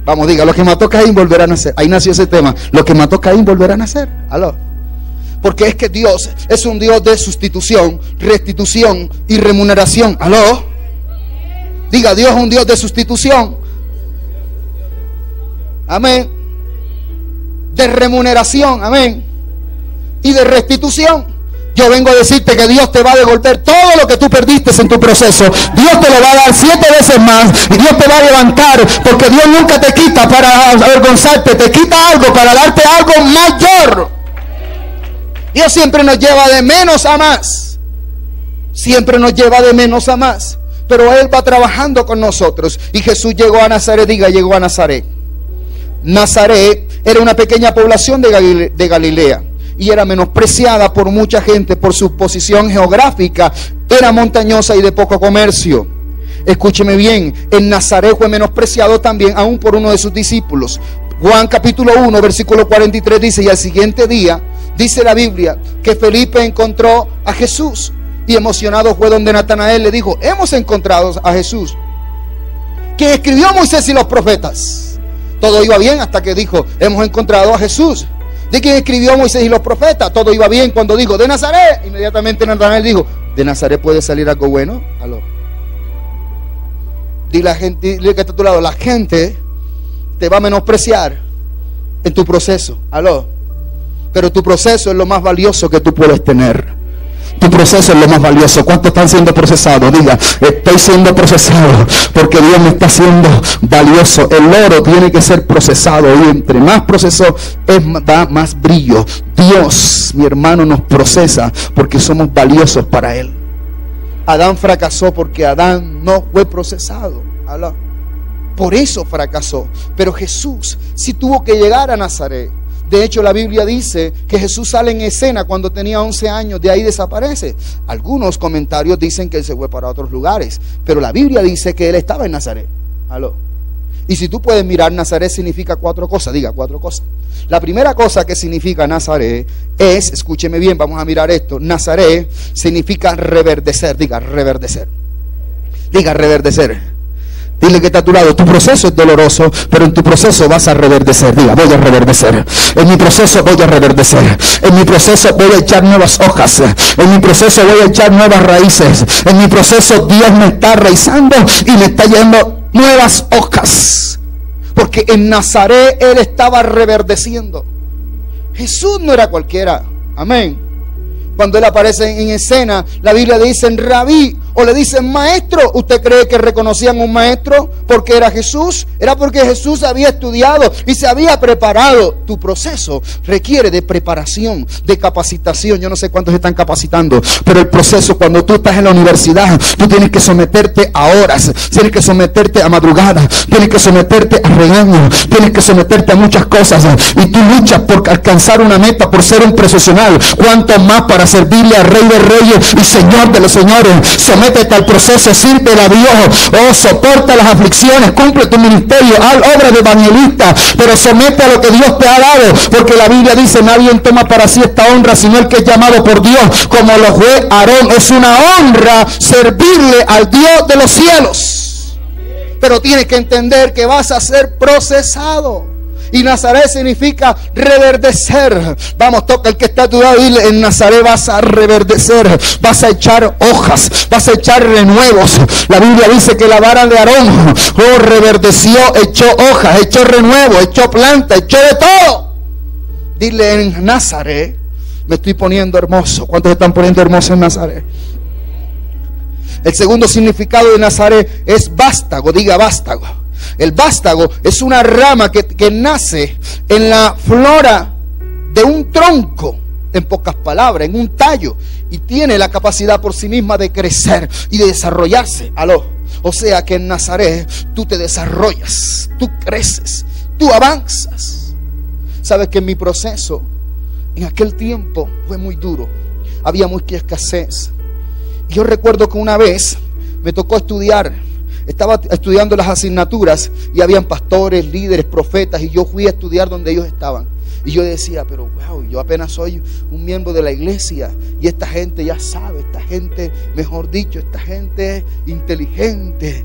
Vamos, diga, lo que mató Caín volverán a hacer. Ahí nació ese tema. Lo que mató Caín volverán a hacer. Aló. Porque es que Dios es un Dios de sustitución, restitución y remuneración. Aló. Diga, Dios es un Dios de sustitución, Amén. De remuneración. Amén. Y de restitución. Yo vengo a decirte que Dios te va a devolver todo lo que tú perdiste en tu proceso. Dios te lo va a dar siete veces más. Y Dios te va a levantar. Porque Dios nunca te quita para avergonzarte. Te quita algo para darte algo mayor. Dios siempre nos lleva de menos a más. Siempre nos lleva de menos a más. Pero Él va trabajando con nosotros. Y Jesús llegó a Nazaret. Diga, llegó a Nazaret. Nazaret era una pequeña población de Galilea y era menospreciada por mucha gente por su posición geográfica. Era montañosa y de poco comercio. Escúcheme bien, en Nazaret fue menospreciado también aún por uno de sus discípulos. Juan capítulo 1, versículo 43 dice, y al siguiente día, dice la Biblia, que Felipe encontró a Jesús. Y emocionado fue donde Natanael le dijo, hemos encontrado a Jesús, que escribió Moisés y los profetas. Todo iba bien hasta que dijo, hemos encontrado a Jesús. ¿De quien escribió Moisés y los profetas? Todo iba bien cuando dijo, de Nazaret. Inmediatamente Natanael dijo, ¿de Nazaret puede salir algo bueno? Aló. Dile la gente, dile que está a tu lado, la gente te va a menospreciar en tu proceso. Aló. Pero tu proceso es lo más valioso que tú puedes tener. Tu proceso es lo más valioso. ¿Cuántos están siendo procesados? Diga, estoy siendo procesado porque Dios me está haciendo valioso. El oro tiene que ser procesado y entre más proceso es, da más brillo. Dios, mi hermano, nos procesa porque somos valiosos para Él. Adán fracasó porque Adán no fue procesado. Por eso fracasó. Pero Jesús sí tuvo que llegar a Nazaret. De hecho, la Biblia dice que Jesús sale en escena cuando tenía 11 años, de ahí desaparece. Algunos comentarios dicen que él se fue para otros lugares, pero la Biblia dice que él estaba en Nazaret. Aló. Y si tú puedes mirar, Nazaret significa cuatro cosas, diga cuatro cosas. La primera cosa que significa Nazaret es, escúcheme bien, vamos a mirar esto, Nazaret significa reverdecer, diga reverdecer. Diga reverdecer. Dile que está a tu lado. Tu proceso es doloroso, pero en tu proceso vas a reverdecer. Diga, voy a reverdecer. En mi proceso voy a reverdecer. En mi proceso voy a echar nuevas hojas. En mi proceso voy a echar nuevas raíces. En mi proceso Dios me está raizando y me está yendo nuevas hojas. Porque en Nazaret Él estaba reverdeciendo. Jesús no era cualquiera. Amén. Cuando Él aparece en escena, la Biblia dice, rabí, o le dicen maestro, ¿usted cree que reconocían un maestro porque era Jesús? Era porque Jesús había estudiado y se había preparado. Tu proceso requiere de preparación, de capacitación. Yo no sé cuántos están capacitando, pero el proceso cuando tú estás en la universidad, tú tienes que someterte a horas, tienes que someterte a madrugada, tienes que someterte a regaño, tienes que someterte a muchas cosas y tú luchas por alcanzar una meta, por ser un profesional. Cuanto más para servirle al Rey de Reyes y Señor de los Señores sométete al proceso, sirve a Dios, oh, soporta las aflicciones, cumple tu ministerio, haz obra de evangelista, pero somete a lo que Dios te ha dado, porque la Biblia dice, nadie toma para sí esta honra, sino el que es llamado por Dios, como lo fue Aarón. Es una honra servirle al Dios de los cielos. Pero tienes que entender que vas a ser procesado. Y Nazaret significa reverdecer. Vamos, toca el que está a lado. Dile, en Nazaret vas a reverdecer. Vas a echar hojas. Vas a echar renuevos. La Biblia dice que la vara de Aarón, oh, reverdeció, echó hojas, echó renuevo, echó planta, echó de todo. Dile en Nazaret, me estoy poniendo hermoso. ¿Cuántos están poniendo hermoso en Nazaret? El segundo significado de Nazaret es vástago, diga vástago. El vástago es una rama que, que nace en la flora de un tronco, en pocas palabras, en un tallo, y tiene la capacidad por sí misma de crecer y de desarrollarse. Aló. O sea que en Nazaret tú te desarrollas, tú creces, tú avanzas. Sabes que mi proceso, en aquel tiempo, fue muy duro. Había mucha escasez. Yo recuerdo que una vez me tocó estudiar estaba estudiando las asignaturas y habían pastores, líderes, profetas y yo fui a estudiar donde ellos estaban. Y yo decía, pero wow, yo apenas soy un miembro de la iglesia y esta gente ya sabe, esta gente, mejor dicho, esta gente inteligente.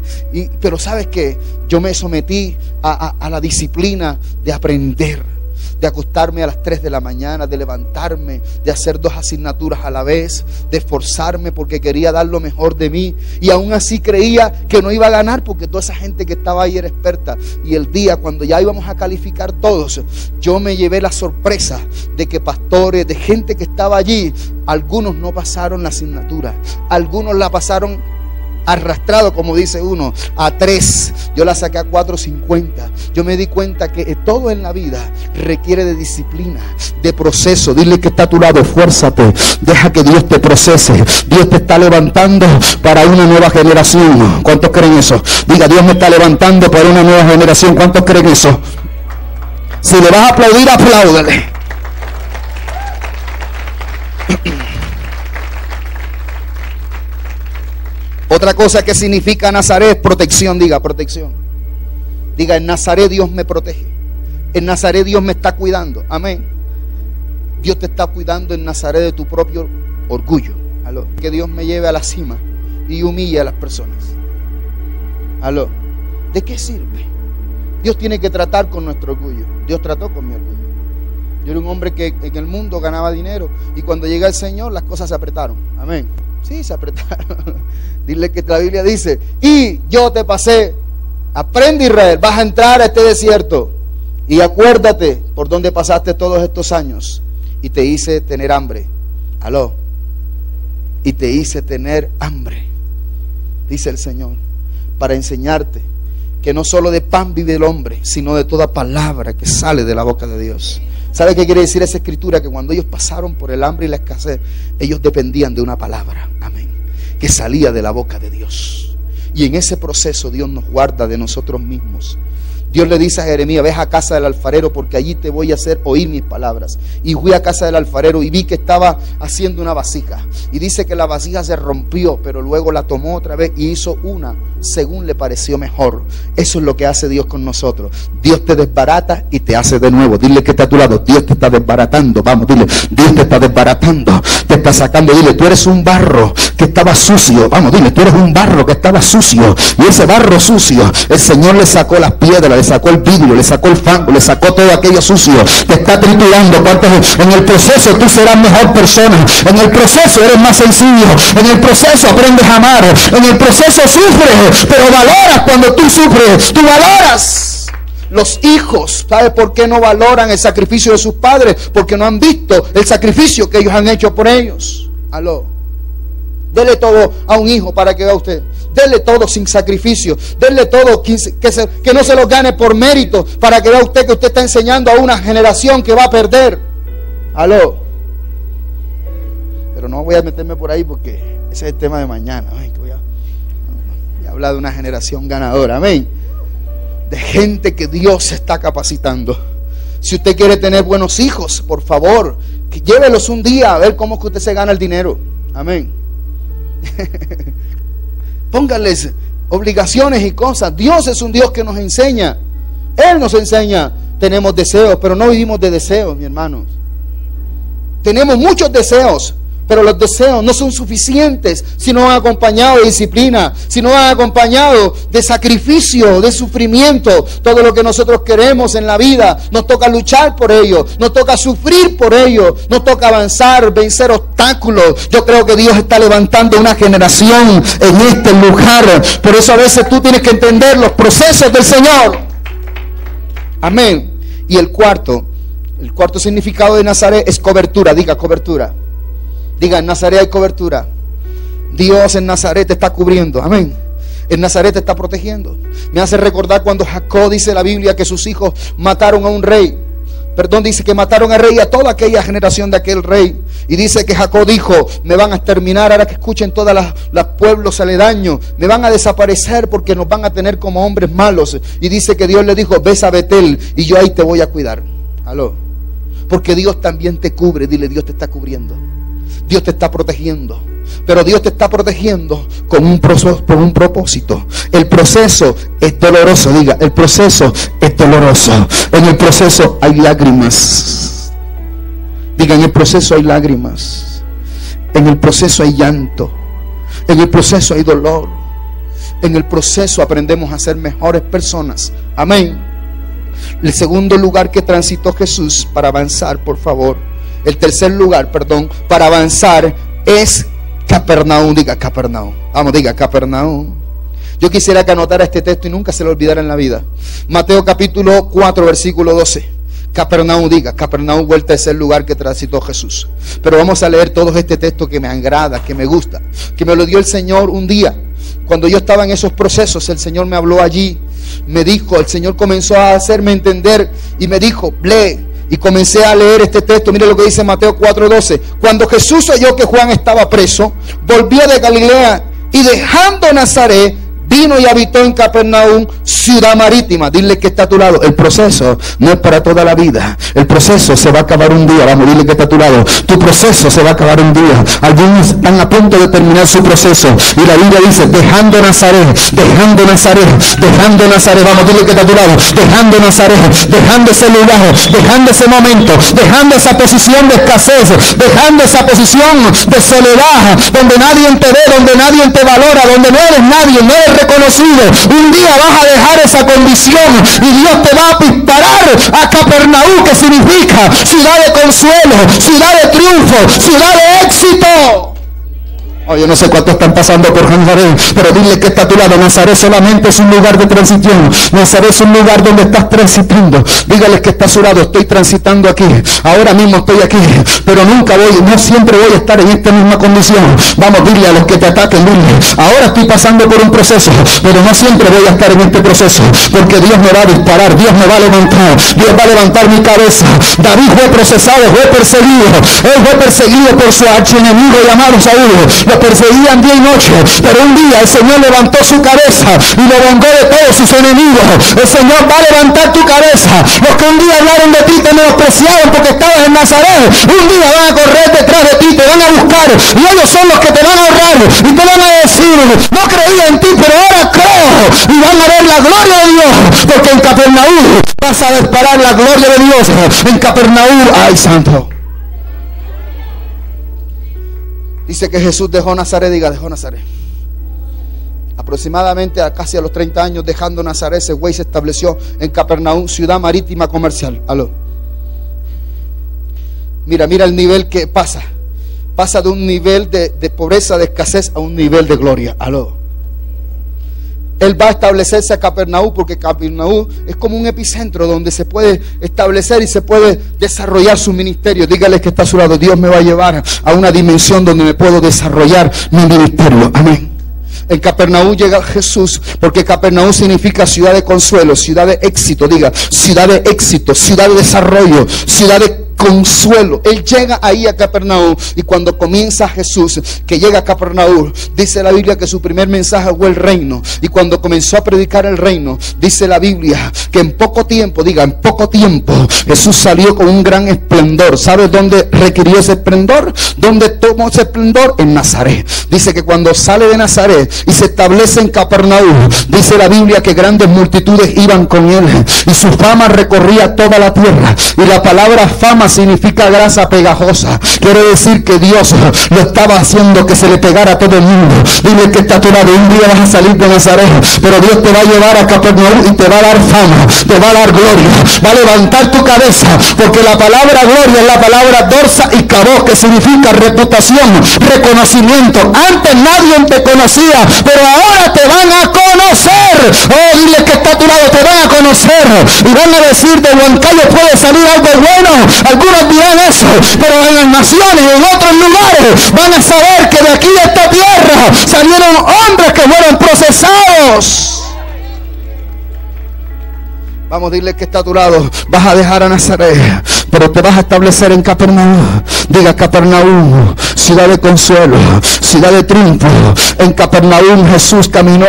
Pero sabes que yo me sometí a la disciplina de aprender de acostarme a las 3 de la mañana, de levantarme, de hacer dos asignaturas a la vez, de esforzarme porque quería dar lo mejor de mí. Y aún así creía que no iba a ganar porque toda esa gente que estaba ahí era experta. Y el día cuando ya íbamos a calificar todos, yo me llevé la sorpresa de que pastores, de gente que estaba allí, algunos no pasaron la asignatura, algunos la pasaron arrastrado, como dice uno, a tres. Yo la saqué a 4.50. Yo me di cuenta que todo en la vida requiere de disciplina, de proceso. Dile que está a tu lado, esfuérzate. Deja que Dios te procese. Dios te está levantando para una nueva generación. ¿Cuántos creen eso? Diga, Dios me está levantando para una nueva generación. ¿Cuántos creen eso? Si le vas a aplaudir, apláudele. Otra cosa que significa Nazaret protección, diga protección. Diga, en Nazaret Dios me protege. En Nazaret Dios me está cuidando. Amén. Dios te está cuidando en Nazaret de tu propio orgullo. Aló. Que Dios me lleve a la cima y humille a las personas. Aló. ¿De qué sirve? Dios tiene que tratar con nuestro orgullo. Dios trató con mi orgullo. Yo era un hombre que en el mundo ganaba dinero y cuando llega el Señor las cosas se apretaron. Amén. Sí, se apretaron. *laughs* Dile que la Biblia dice, y yo te pasé, aprende Israel, vas a entrar a este desierto y acuérdate por dónde pasaste todos estos años y te hice tener hambre. Aló. Y te hice tener hambre, dice el Señor, para enseñarte que no solo de pan vive el hombre, sino de toda palabra que sale de la boca de Dios. ¿Sabe qué quiere decir esa escritura? Que cuando ellos pasaron por el hambre y la escasez, ellos dependían de una palabra. Amén. Que salía de la boca de Dios. Y en ese proceso Dios nos guarda de nosotros mismos. Dios le dice a Jeremías, ves a casa del alfarero porque allí te voy a hacer oír mis palabras. Y fui a casa del alfarero y vi que estaba haciendo una vasija. Y dice que la vasija se rompió, pero luego la tomó otra vez y hizo una según le pareció mejor. Eso es lo que hace Dios con nosotros. Dios te desbarata y te hace de nuevo. Dile que está a tu lado. Dios te está desbaratando. Vamos, dile. Dios te está desbaratando. Te está sacando. Dile, tú eres un barro que estaba sucio. Vamos, dile, tú eres un barro que estaba sucio. Y ese barro sucio, el Señor le sacó las piedras, sacó el vidrio, le sacó el fango, le sacó todo aquello sucio. Te está triturando. En el proceso tú serás mejor persona. En el proceso eres más sencillo. En el proceso aprendes a amar. En el proceso sufres, pero valoras cuando tú sufres. Tú valoras. Los hijos, ¿sabe por qué no valoran el sacrificio de sus padres? Porque no han visto el sacrificio que ellos han hecho por ellos. Aló. Dele todo a un hijo para que vea usted. Dele todo sin sacrificio. Dele todo que, no se lo gane por mérito para que vea usted que usted está enseñando a una generación que va a perder. Aló. Pero no voy a meterme por ahí porque ese es el tema de mañana. voy, a, voy hablar de una generación ganadora. Amén. De gente que Dios está capacitando. Si usted quiere tener buenos hijos, por favor, llévelos un día a ver cómo que usted se gana el dinero. Amén. *laughs* póngales obligaciones y cosas. Dios es un Dios que nos enseña. Él nos enseña. Tenemos deseos, pero no vivimos de deseos, mi hermanos. Tenemos muchos deseos, pero los deseos no son suficientes si no van acompañados de disciplina, si no van acompañados de sacrificio, de sufrimiento. Todo lo que nosotros queremos en la vida, nos toca luchar por ello, nos toca sufrir por ello, nos toca avanzar, vencer obstáculos. Yo creo que Dios está levantando una generación en este lugar. Por eso a veces tú tienes que entender los procesos del Señor. Amén. Y el cuarto, el cuarto significado de Nazaret es cobertura, diga cobertura. Diga, en Nazaret hay cobertura. Dios en Nazaret te está cubriendo. Amén. En Nazaret te está protegiendo. Me hace recordar cuando Jacob dice la Biblia que sus hijos mataron a un rey. Perdón, dice que mataron al rey y a toda aquella generación de aquel rey. Y dice que Jacob dijo, me van a exterminar, ahora que escuchen todos los pueblos aledaños, me van a desaparecer porque nos van a tener como hombres malos. Y dice que Dios le dijo, ves a Betel y yo ahí te voy a cuidar. Aló. Porque Dios también te cubre, dile, Dios te está cubriendo. Dios te está protegiendo. Pero Dios te está protegiendo con un, por un propósito. El proceso es doloroso, diga, el proceso es doloroso. En el proceso hay lágrimas. Diga, en el proceso hay lágrimas. En el proceso hay llanto. En el proceso hay dolor. En el proceso aprendemos a ser mejores personas. Amén. El segundo lugar que transitó Jesús para avanzar, por favor el tercer lugar, perdón, para avanzar es Capernaum. Diga Capernaum. Vamos, diga Capernaum. Yo quisiera que anotara este texto y nunca se lo olvidara en la vida. Mateo capítulo 4, versículo 12. Capernaum, diga, Capernaum vuelta a ser lugar que transitó Jesús. Pero vamos a leer todo este texto que me agrada, que me gusta, que me lo dio el Señor un día. Cuando yo estaba en esos procesos, el Señor me habló allí, me dijo, el Señor comenzó a hacerme entender y me dijo, lee, y comencé a leer este texto. Mire lo que dice Mateo 4:12. Cuando Jesús oyó que Juan estaba preso, volvió de Galilea y dejando Nazaret, vino y habitó en Capernaum, ciudad marítima. Dile que está a tu lado. El proceso no es para toda la vida. El proceso se va a acabar un día. Vamos, dile que está a tu lado. Tu proceso se va a acabar un día. Algunos están a punto de terminar su proceso. Y la Biblia dice, dejando Nazaret, dejando Nazaret, dejando Nazaret. Vamos, dile que está a tu lado. Dejando Nazaret, dejando ese lugar, dejando ese momento, dejando esa posición de escasez, dejando esa posición de soledad, donde nadie te ve, donde nadie te valora, donde no eres nadie, no reconocido. Un día vas a dejar esa condición y Dios te va a disparar a Capernaú, que significa ciudad de consuelo, ciudad de triunfo, ciudad de éxito. Oh, yo no sé cuánto están pasando por Nazaret, pero dile que está a tu lado. Nazaret solamente es un lugar de transición. Nazaret es un lugar donde estás transitando. Dígale que está a su lado. Estoy transitando aquí. Ahora mismo estoy aquí, pero nunca voy, no siempre voy a estar en esta misma condición. Vamos, dile a los que te ataquen, dile. Ahora estoy pasando por un proceso, pero no siempre voy a estar en este proceso, porque Dios me va a disparar, Dios me va a levantar, Dios va a levantar mi cabeza. David fue procesado, fue perseguido. Él fue perseguido por su archienemigo llamado Saúl perseguían día y noche. Pero un día el Señor levantó su cabeza y lo vengó de todos sus enemigos. El Señor va a levantar tu cabeza. Los que un día hablaron de ti te menospreciaron porque estabas en Nazaret. Un día van a correr detrás de ti, te van a buscar. Y ellos son los que te van a ahorrar. Y te van a decir, no creía en ti, pero ahora creo. Y van a ver la gloria de Dios. Porque en Capernaum vas a disparar la gloria de Dios. En Capernaum, ay santo. Dice que Jesús dejó Nazaret, diga, dejó Nazaret. Aproximadamente a casi a los 30 años dejando Nazaret, ese güey se estableció en Capernaum, ciudad marítima comercial. Aló. Mira, mira el nivel que pasa. Pasa de un nivel de, de pobreza, de escasez, a un nivel de gloria. Aló. Él va a establecerse a Capernaú porque Capernaú es como un epicentro donde se puede establecer y se puede desarrollar su ministerio. Dígale que está a su lado. Dios me va a llevar a una dimensión donde me puedo desarrollar mi ministerio. Amén. En Capernaú llega Jesús porque Capernaú significa ciudad de consuelo, ciudad de éxito. Diga, ciudad de éxito, ciudad de desarrollo, ciudad de consuelo. Él llega ahí a Capernaum y cuando comienza Jesús, que llega a Capernaum, dice la Biblia que su primer mensaje fue el reino. Y cuando comenzó a predicar el reino, dice la Biblia que en poco tiempo, diga, en poco tiempo, Jesús salió con un gran esplendor. ¿Sabe dónde requirió ese esplendor? ¿Dónde tomó ese esplendor? En Nazaret. Dice que cuando sale de Nazaret y se establece en Capernaum, dice la Biblia que grandes multitudes iban con él y su fama recorría toda la tierra. Y la palabra fama significa grasa pegajosa. Quiere decir que Dios lo estaba haciendo que se le pegara a todo el mundo. Dile que está tu lado. Un día vas a salir de Nazaret, pero Dios te va a llevar a Capernaum y te va a dar fama, te va a dar gloria, va a levantar tu cabeza, porque la palabra gloria es la palabra dorsa y cabos, que significa reputación, reconocimiento. Antes nadie te conocía, pero ahora te van a conocer. Oh, dile que está a tu lado, te van a conocer y van a decir de Huancayo puede salir algo bueno. Algunos dirán eso, pero en las naciones y en otros lugares van a saber que de aquí de esta tierra salieron hombres que fueron procesados. Vamos a dile que está a tu lado. Vas a dejar a Nazaret, pero te vas a establecer en Capernaum. Diga Capernaum, ciudad de consuelo, ciudad de triunfo. En Capernaum Jesús caminó.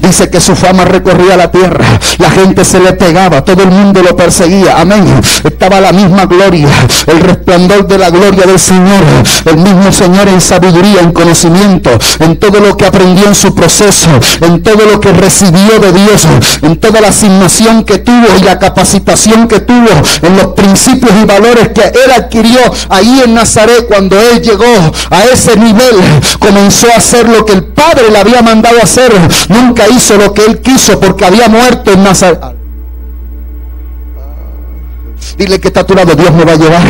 Dice que su fama recorría la tierra. La gente se le pegaba, todo el mundo lo perseguía. Amén. Estaba la misma gloria, el resplandor de la gloria del Señor. El mismo Señor en sabiduría, en conocimiento, en todo lo que aprendió en su proceso, en todo lo que recibió de Dios, en toda la asignación que tuvo y la capacitación que tuvo, en los principios valores que él adquirió ahí en Nazaret cuando él llegó a ese nivel, comenzó a hacer lo que el Padre le había mandado hacer. Nunca hizo lo que él quiso porque había muerto en Nazaret. Dile que está a tu lado, Dios me va a llevar.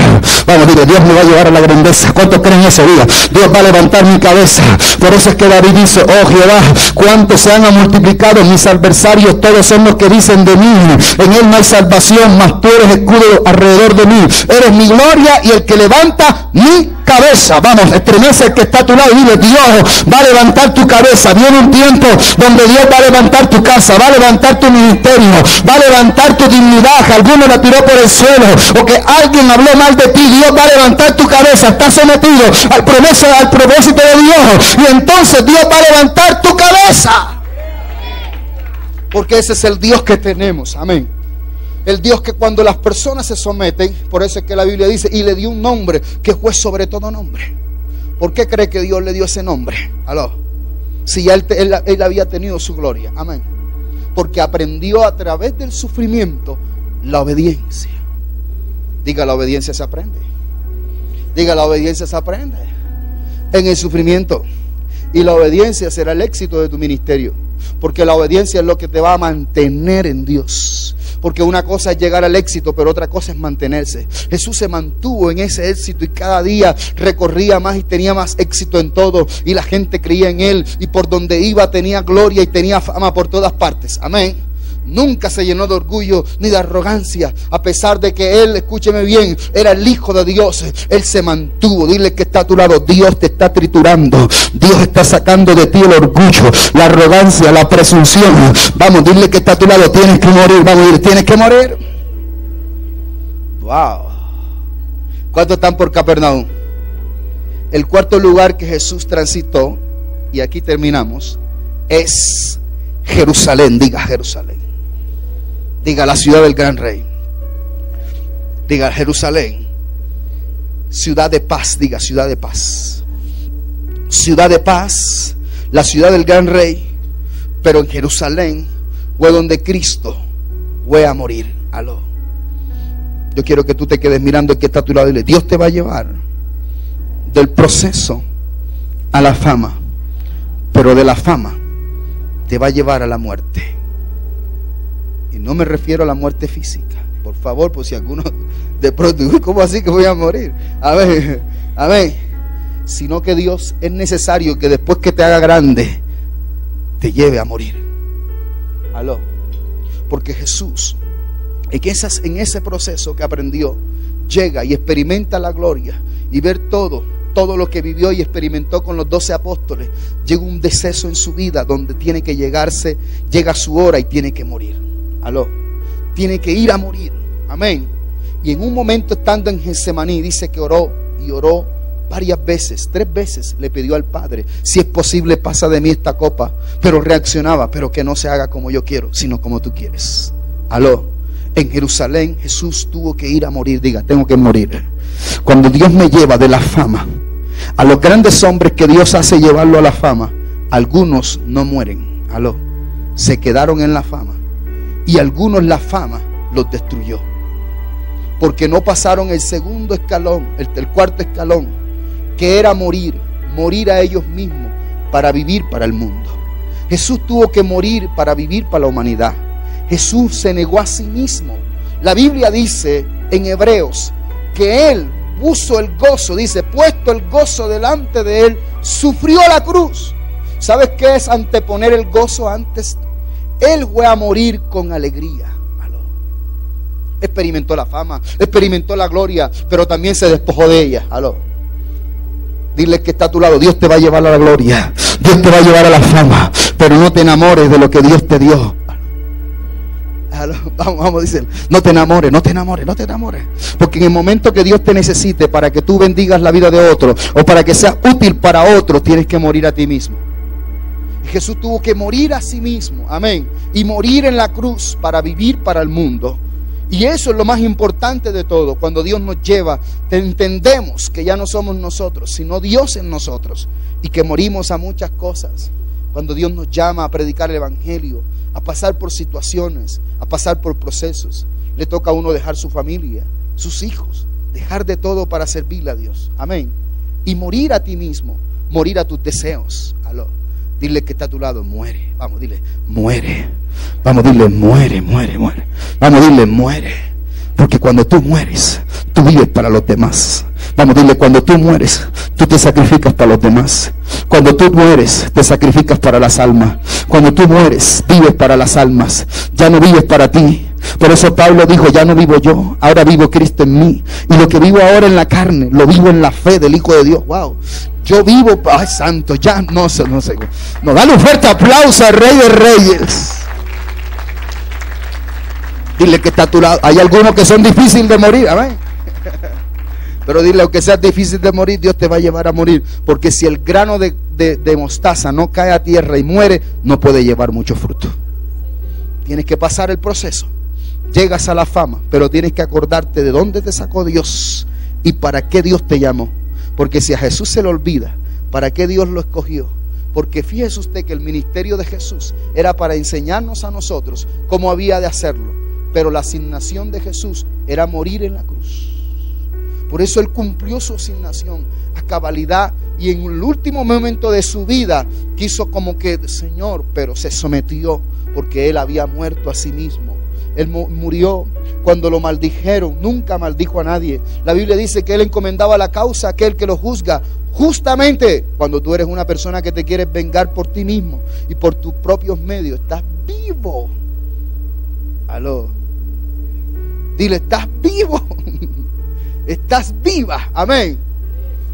Vamos, dile, Dios me va a llevar a la grandeza. ¿Cuántos creen ese día? Dios va a levantar mi cabeza. Por eso es que David dice, oh Jehová, cuántos se han multiplicado mis adversarios, todos son los que dicen de mí. En él no hay salvación, mas tú eres escudo alrededor de mí. Eres mi gloria y el que levanta mi cabeza. Vamos, estremece el que está a tu lado y dile, Dios va a levantar tu cabeza. Viene un tiempo donde Dios va a levantar tu casa, va a levantar tu ministerio, va a levantar tu dignidad. Alguno la tiró por el suelo o que alguien habló mal de ti. Dios va a levantar tu cabeza. Estás sometido al, promesa, al propósito de Dios. Y entonces Dios va a levantar tu cabeza. Porque ese es el Dios que tenemos. Amén. El Dios que cuando las personas se someten, por eso es que la Biblia dice, y le dio un nombre que fue sobre todo nombre. ¿Por qué cree que Dios le dio ese nombre? Aló. Si ya él, él había tenido su gloria. Amén. Porque aprendió a través del sufrimiento la obediencia. Diga, la obediencia se aprende. Diga, la obediencia se aprende. En el sufrimiento. Y la obediencia será el éxito de tu ministerio. Porque la obediencia es lo que te va a mantener en Dios. Porque una cosa es llegar al éxito, pero otra cosa es mantenerse. Jesús se mantuvo en ese éxito y cada día recorría más y tenía más éxito en todo. Y la gente creía en él y por donde iba tenía gloria y tenía fama por todas partes. Amén. Nunca se llenó de orgullo ni de arrogancia. A pesar de que él, escúcheme bien, era el Hijo de Dios. Él se mantuvo. Dile que está a tu lado. Dios te está triturando. Dios está sacando de ti el orgullo, la arrogancia, la presunción. Vamos, dile que está a tu lado. Tienes que morir. Vamos, tienes que morir. Wow. ¿Cuántos están por Capernaum? El cuarto lugar que Jesús transitó, y aquí terminamos, es Jerusalén. Diga Jerusalén. Diga la ciudad del gran rey. Diga Jerusalén. Ciudad de paz. Diga ciudad de paz. Ciudad de paz. La ciudad del gran rey. Pero en Jerusalén fue donde Cristo fue a morir. Aló. Yo quiero que tú te quedes mirando que está a tu lado y le Dios te va a llevar del proceso a la fama. Pero de la fama te va a llevar a la muerte. Y no me refiero a la muerte física. Por favor, por si alguno de pronto, *laughs* ¿cómo así que voy a morir? A ver, a ver. Sino que Dios es necesario que después que te haga grande, te lleve a morir. Aló. Porque Jesús, en, en ese proceso que aprendió, llega y experimenta la gloria y ver todo todo lo que vivió y experimentó con los doce apóstoles, llega un deceso en su vida donde tiene que llegarse, llega su hora y tiene que morir. Aló. Tiene que ir a morir. Amén. Y en un momento estando en Getsemaní, dice que oró y oró varias veces, tres veces le pidió al Padre, si es posible pasa de mí esta copa, pero reaccionaba, pero que no se haga como yo quiero, sino como tú quieres. Aló, en Jerusalén Jesús tuvo que ir a morir, diga, tengo que morir. Cuando Dios me lleva de la fama, a los grandes hombres que Dios hace llevarlo a la fama, algunos no mueren, aló, se quedaron en la fama y algunos la fama los destruyó. Porque no pasaron el segundo escalón, el, cuarto escalón, que era morir, morir a ellos mismos para vivir para el mundo. Jesús tuvo que morir para vivir para la humanidad. Jesús se negó a sí mismo. La Biblia dice en Hebreos que Él puso el gozo, dice, puesto el gozo delante de Él, sufrió la cruz. ¿Sabes qué es anteponer el gozo antes? Él fue a morir con alegría. Experimentó la fama, experimentó la gloria, pero también se despojó de ella. Aló. Dile que está a tu lado, Dios te va a llevar a la gloria, Dios te va a llevar a la fama, pero no te enamores de lo que Dios te dio. Vamos, vamos, dice, no te enamores, no te enamores, no te enamores. Porque en el momento que Dios te necesite para que tú bendigas la vida de otro o para que sea útil para otro, tienes que morir a ti mismo. Jesús tuvo que morir a sí mismo, amén, y morir en la cruz para vivir para el mundo. Y eso es lo más importante de todo. Cuando Dios nos lleva, entendemos que ya no somos nosotros, sino Dios en nosotros. Y que morimos a muchas cosas. Cuando Dios nos llama a predicar el Evangelio, a pasar por situaciones, a pasar por procesos. Le toca a uno dejar su familia, sus hijos, dejar de todo para servirle a Dios. Amén. Y morir a ti mismo, morir a tus deseos. Aló. Dile que está a tu lado, muere. Vamos, dile, muere. Vamos, dile, muere, muere, muere. Vamos, dile, muere. Porque cuando tú mueres, tú vives para los demás. Vamos, dile, cuando tú mueres, tú te sacrificas para los demás. Cuando tú mueres, te sacrificas para las almas. Cuando tú mueres, vives para las almas. Ya no vives para ti. Por eso Pablo dijo, ya no vivo yo, ahora vivo Cristo en mí. Y lo que vivo ahora en la carne, lo vivo en la fe del Hijo de Dios. Wow. Yo vivo, ay santo, ya no sé, no sé. No, dale un fuerte aplauso al Rey de Reyes. Dile que está a tu lado. Hay algunos que son difíciles de morir, amén. *laughs* Pero dile, aunque sea difícil de morir, Dios te va a llevar a morir. Porque si el grano de, de mostaza no cae a tierra y muere, no puede llevar mucho fruto. Tienes que pasar el proceso. Llegas a la fama, pero tienes que acordarte de dónde te sacó Dios y para qué Dios te llamó. Porque si a Jesús se le olvida, ¿para qué Dios lo escogió? Porque fíjese usted que el ministerio de Jesús era para enseñarnos a nosotros cómo había de hacerlo. Pero la asignación de Jesús era morir en la cruz. Por eso Él cumplió su asignación a cabalidad y en el último momento de su vida quiso como que, Señor, pero se sometió porque Él había muerto a sí mismo. Él murió cuando lo maldijeron, nunca maldijo a nadie. La Biblia dice que Él encomendaba la causa a aquel que lo juzga. Justamente cuando tú eres una persona que te quieres vengar por ti mismo y por tus propios medios, estás vivo. Aló. Dile, estás vivo. *laughs* estás viva. Amén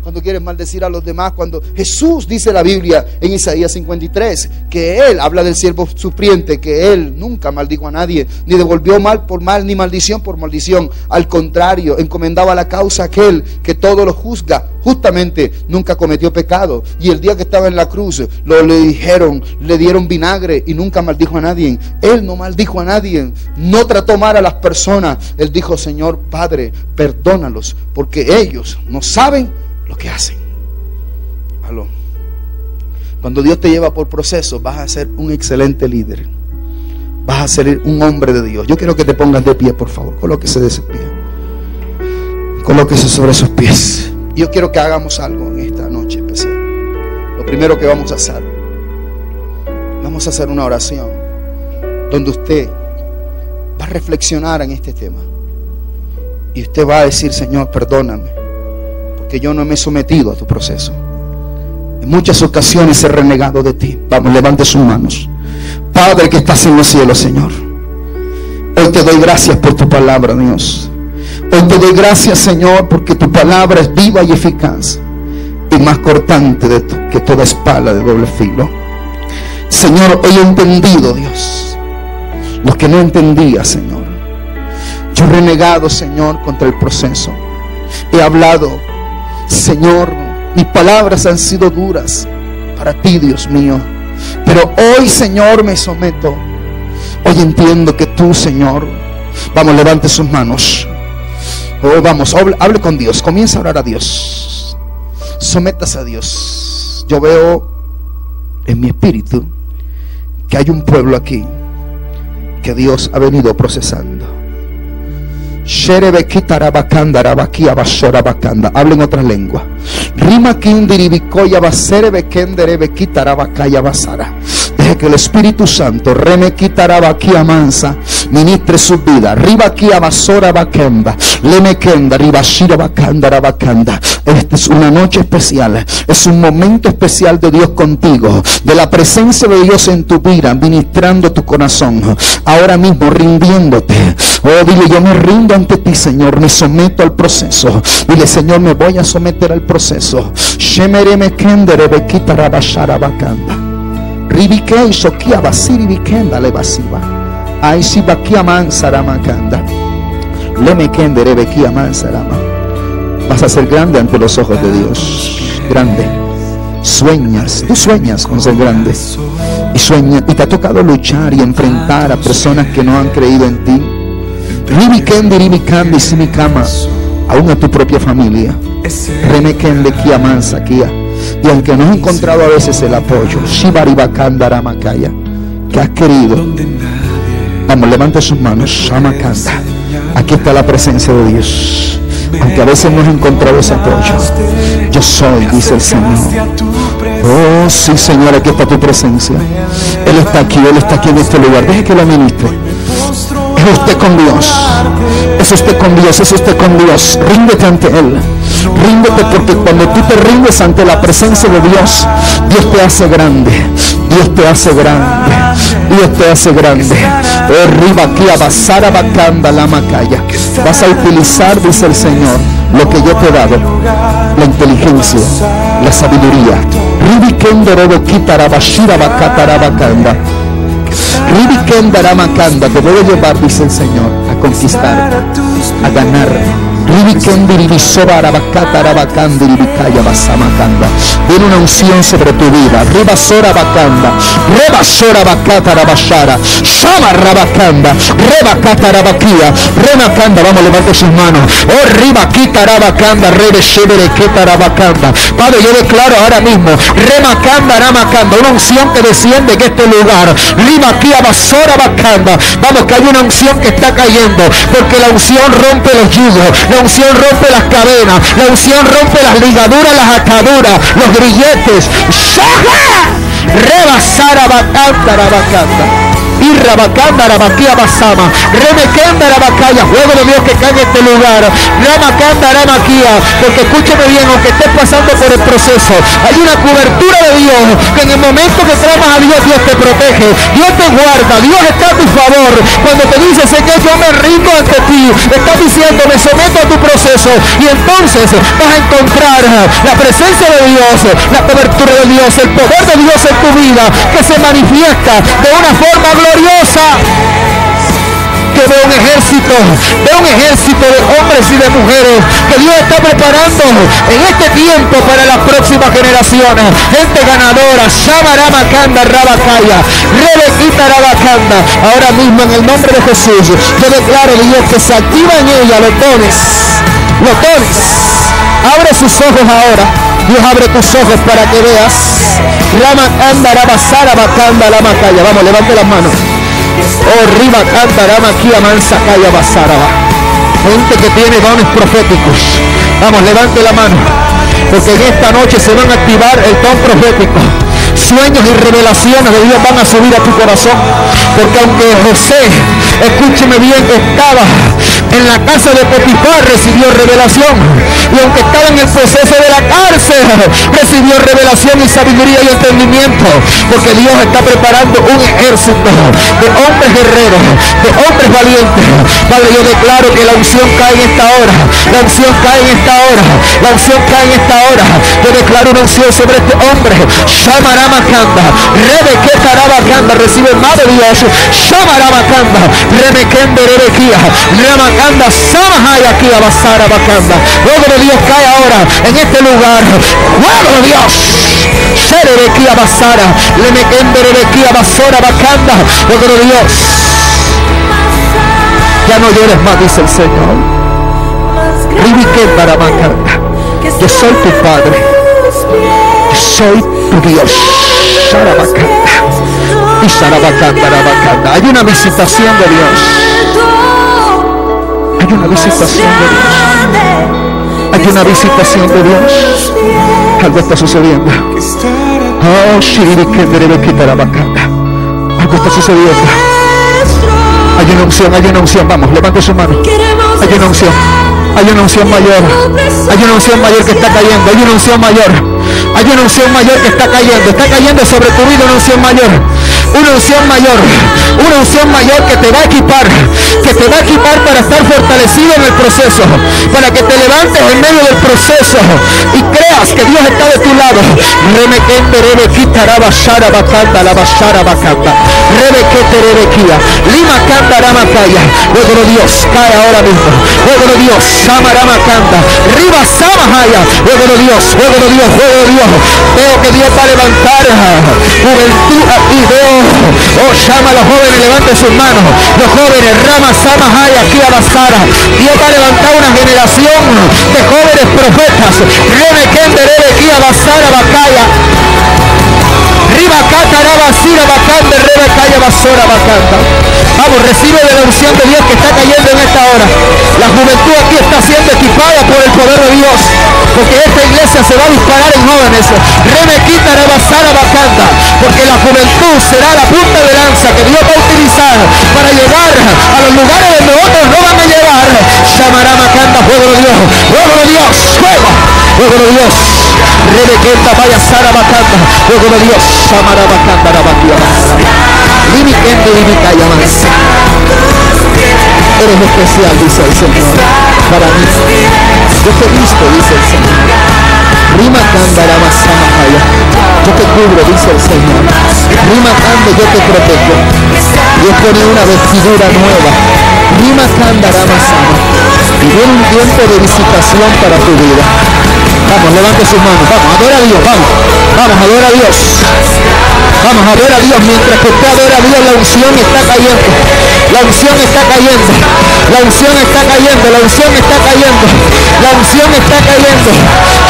cuando quieres maldecir a los demás, cuando Jesús dice la Biblia en Isaías 53, que Él habla del siervo sufriente, que Él nunca maldijo a nadie, ni devolvió mal por mal, ni maldición por maldición. Al contrario, encomendaba la causa a aquel que todo lo juzga. Justamente nunca cometió pecado. Y el día que estaba en la cruz, lo le dijeron, le dieron vinagre y nunca maldijo a nadie. Él no maldijo a nadie, no trató mal a las personas. Él dijo, Señor Padre, perdónalos, porque ellos no saben lo que hacen. Aló. Cuando Dios te lleva por proceso, vas a ser un excelente líder. Vas a ser un hombre de Dios. Yo quiero que te pongas de pie, por favor. Colóquese de ese pie. Colóquese sobre sus pies. Yo quiero que hagamos algo en esta noche especial. Lo primero que vamos a hacer, vamos a hacer una oración donde usted va a reflexionar en este tema. Y usted va a decir, Señor, perdóname que yo no me he sometido a tu proceso. En muchas ocasiones he renegado de ti. Vamos, levante sus manos. Padre que estás en los cielos, Señor. Hoy te doy gracias por tu palabra, Dios. Hoy te doy gracias, Señor, porque tu palabra es viva y eficaz y más cortante que toda espalda de doble filo. Señor, hoy he entendido, Dios, lo que no entendía, Señor. Yo he renegado, Señor, contra el proceso. He hablado, Señor, mis palabras han sido duras para ti, Dios mío. Pero hoy, Señor, me someto. Hoy entiendo que tú, Señor, vamos, levante sus manos. Hoy vamos, hable, hable con Dios. Comienza a orar a Dios. Sometas a Dios. Yo veo en mi espíritu que hay un pueblo aquí que Dios ha venido procesando. Hablen otra lengua. Rima kindiribikoya basere quitarabakaya basara. Deje que el Espíritu Santo reme quitaraba mansa ministre su vida. Basora bakenda. Lemekenda ribashira bakanda rabakanda. Esta es una noche especial. Es un momento especial de Dios contigo. De la presencia de Dios en tu vida, ministrando tu corazón. Ahora mismo rindiéndote. Oh, dile, yo me rindo ante ti, Señor. Me someto al proceso. Dile, Señor, me voy a someter al proceso. Ribike Shokia Basiri Bikenda le basiba. Aishi Bakia Man Saramakanda. Le Mekende Rebekia Man Sarama. Vas a ser grande ante los ojos de Dios. Grande. Sueñas, tú sueñas con ser grande. Y sueña, y te ha tocado luchar y enfrentar a personas que no han creído en ti. Ribikendi Ribikandi Simikama. Aún a tu propia familia. Remekende Kia Man Sakia y aunque no has encontrado a veces el apoyo, Shibaribakandaramacaya, que has querido, vamos, levante sus manos, Shamakanda. Aquí está la presencia de Dios. Aunque a veces no has encontrado ese apoyo, yo soy, dice el Señor. Oh, sí, Señor, aquí está tu presencia. Él está aquí, Él está aquí en este lugar. Deje que lo ministre. Es usted con Dios. Es usted con Dios, es usted con Dios. Ríndete ante Él. Ríndete porque cuando tú te rindes ante la presencia de Dios, Dios te hace grande. Dios te hace grande. Dios te hace grande. Arriba aquí a basara bacanda la macaya. Vas a utilizar, dice el Señor, lo que yo te he dado. La inteligencia, la sabiduría. Te voy a llevar, dice el Señor, a conquistar, a ganar Viene una unción sobre tu vida. Rebasora bacanda. Rebasora bacata rabashara. Shama rabacanda. Rebacata rabakia. Remacanda. Vamos, levante sus manos. Oh, ribaquita rabacanda. Rebe shebere queta rabacanda. Padre, yo declaro ahora mismo. Remacanda ramacanda. Una unción que desciende en este lugar. Ribaquia basora bacanda. Vamos, que hay una unción que está cayendo. Porque la unción rompe los yugos unción rompe las cadenas. La unción rompe las ligaduras, las ataduras, los grilletes. Rebasara bacanda, bacanda. Irra bacanda, rabaquía basama. Remequenda, rabacaya. Juego de Dios que cae en este lugar. Ramacanda, ramaquía. Porque escúcheme bien, aunque estés pasando por el proceso, hay una cobertura de Dios que en el momento que clamas a Dios, Dios te protege. Dios te guarda. Dios está a tu favor. Cuando te dice, que yo me rindo ante ti, estás diciendo, me someto a tu proceso. Y entonces vas a encontrar la presencia de Dios, la cobertura de Dios, el poder de Dios en tu vida que se manifiesta de una forma gloriosa que ve un ejército, ve un ejército de hombres y de mujeres que Dios está preparando en este tiempo para las próximas generaciones. Gente ganadora, Shamaramacanda Rabacaya, Rebequita Rabacanda. Ahora mismo en el nombre de Jesús, yo declaro Dios que se activa en ella los dones, los dones. Abre sus ojos ahora. Dios abre tus ojos para que veas. Ramacanda Rabasara Bacanda la Macaya. Vamos, levante las manos. Oh, Riba Cantarama, Kia Mansa, Kaya Basaraba. Gente que tiene dones proféticos. Vamos, levante la mano. Porque en esta noche se van a activar el don profético sueños y revelaciones de Dios van a subir a tu corazón. Porque aunque José, escúcheme bien, estaba en la casa de Potifar, recibió revelación. Y aunque estaba en el proceso de la cárcel, recibió revelación y sabiduría y entendimiento. Porque Dios está preparando un ejército de hombres guerreros, de hombres valientes. Padre, yo declaro que la unción cae en esta hora. La unción cae en esta hora. La unción cae en esta hora. Yo declaro una unción sobre este hombre. Shamarama Rebe que Recibe más de Dios. Shamarabacanda. Remekende Rebequía, Ramakanda, Samahaya aquí a Basara Bacanda. Fuego de Dios cae ahora en este lugar. Fuego de Dios. Serebequía Basara, Remekende Rebequía Basora Bacanda. Fuego de Dios. Ya no llores más, dice el Señor. para Baramacanda. Yo soy tu Padre. Yo soy tu Dios. Sarabacanda, Hay una visitación de Dios. Hay una visitación de Dios. Hay una visitación de Dios. Algo está sucediendo. Oh, Algo está sucediendo. Hay una unción, hay una unción. Vamos, levante su mano. Hay una unción. Hay una unción mayor. Hay una unción mayor que está cayendo. Hay una unción mayor. Hay una unción mayor que está cayendo. Está cayendo sobre tu vida una unción mayor una unción mayor, una unción mayor que te va a equipar, que te va a equipar para estar fortalecido en el proceso, para que te levantes en medio del proceso y creas que Dios está de tu lado. Lima canta ramakaya. Luego Dios cae ahora mismo. Luego Dios, Samarama canta. Riba Samahaya. Luego Dios, luego Dios, luego Dios. Veo que Dios va a levantar juventud aquí. Veo Oh, llama a los jóvenes, levanten sus manos. Los jóvenes, Rama Sama hay aquí a Basara. Dios va a levantar una generación de jóvenes profetas. Reme Kender, aquí a Basara, Bacaya. Riba Cata, Basira, Bacanda, Rebe Calla, Basora, Bacanda. Vamos, recibe de la unción de Dios que está cayendo en esta hora. La juventud aquí está siendo equipada por el poder de Dios. Porque esta iglesia se va a disparar en jóvenes. Rebequita, Rebasara, Bacanda. Porque la juventud será la punta de lanza que Dios va a utilizar para llegar a los lugares donde otros no van a llegar. Llamará Macanda, fuego de Dios. Fuego de Dios. Fuego. Fuego de Dios. Rebequeta, vaya Sara Bacanda. Fuego de Dios. Llamará Bacanda, Eres especial, dice el Señor, para mí. Yo te visto, dice el Señor. Rima Kanda Samahaya. Yo te cubro, dice el Señor. Rima Kanda, yo te protejo. Dios pone una vestidura nueva. Rima Kanda Ramasama. Y viene un tiempo de visitación para tu vida. Vamos, levante sus manos. Vamos, adora a Dios. Vamos. Vamos, adora a Dios. Vamos, adora a Dios. Mientras que usted adora a Dios, la unción está cayendo. La unción está cayendo. La unción está cayendo. La unción está cayendo. La unción está cayendo.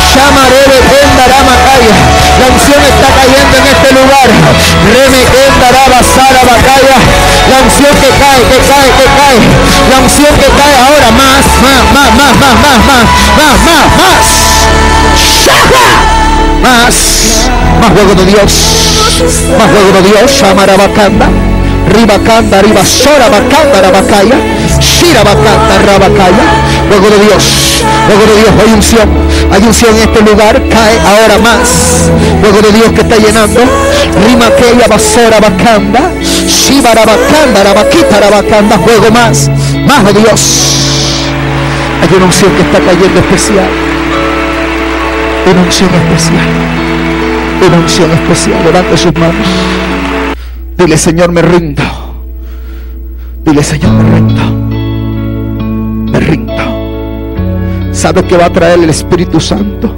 Shamarebe Endaramacaya. La unción está cayendo en este lugar. Reme Endarabasara Bacaya. La unción que cae, que cae, que cae. La unción que cae ahora. Más, más, más, más, más, más, más, más, más, más. Más, más juego de Dios, más juego de Dios, Shamarabacanda, Ribacanda, Ribasora, Bacanda, Rabacaya, Shirabacanda, Rabacaya, juego de Dios, juego de Dios, hay unción, hay unción en este lugar, cae ahora más, juego de Dios que está llenando, Rimaqueya, Basora, Bacanda, Shibarabacanda, Rabaquita, Rabacanda, juego más, más de Dios. Hay una unción que está cayendo especial una unción especial. Una unción especial. Levante sus manos. Dile, Señor, me rindo. Dile, Señor, me rindo. Me rindo. ¿Sabe que va a traer el Espíritu Santo?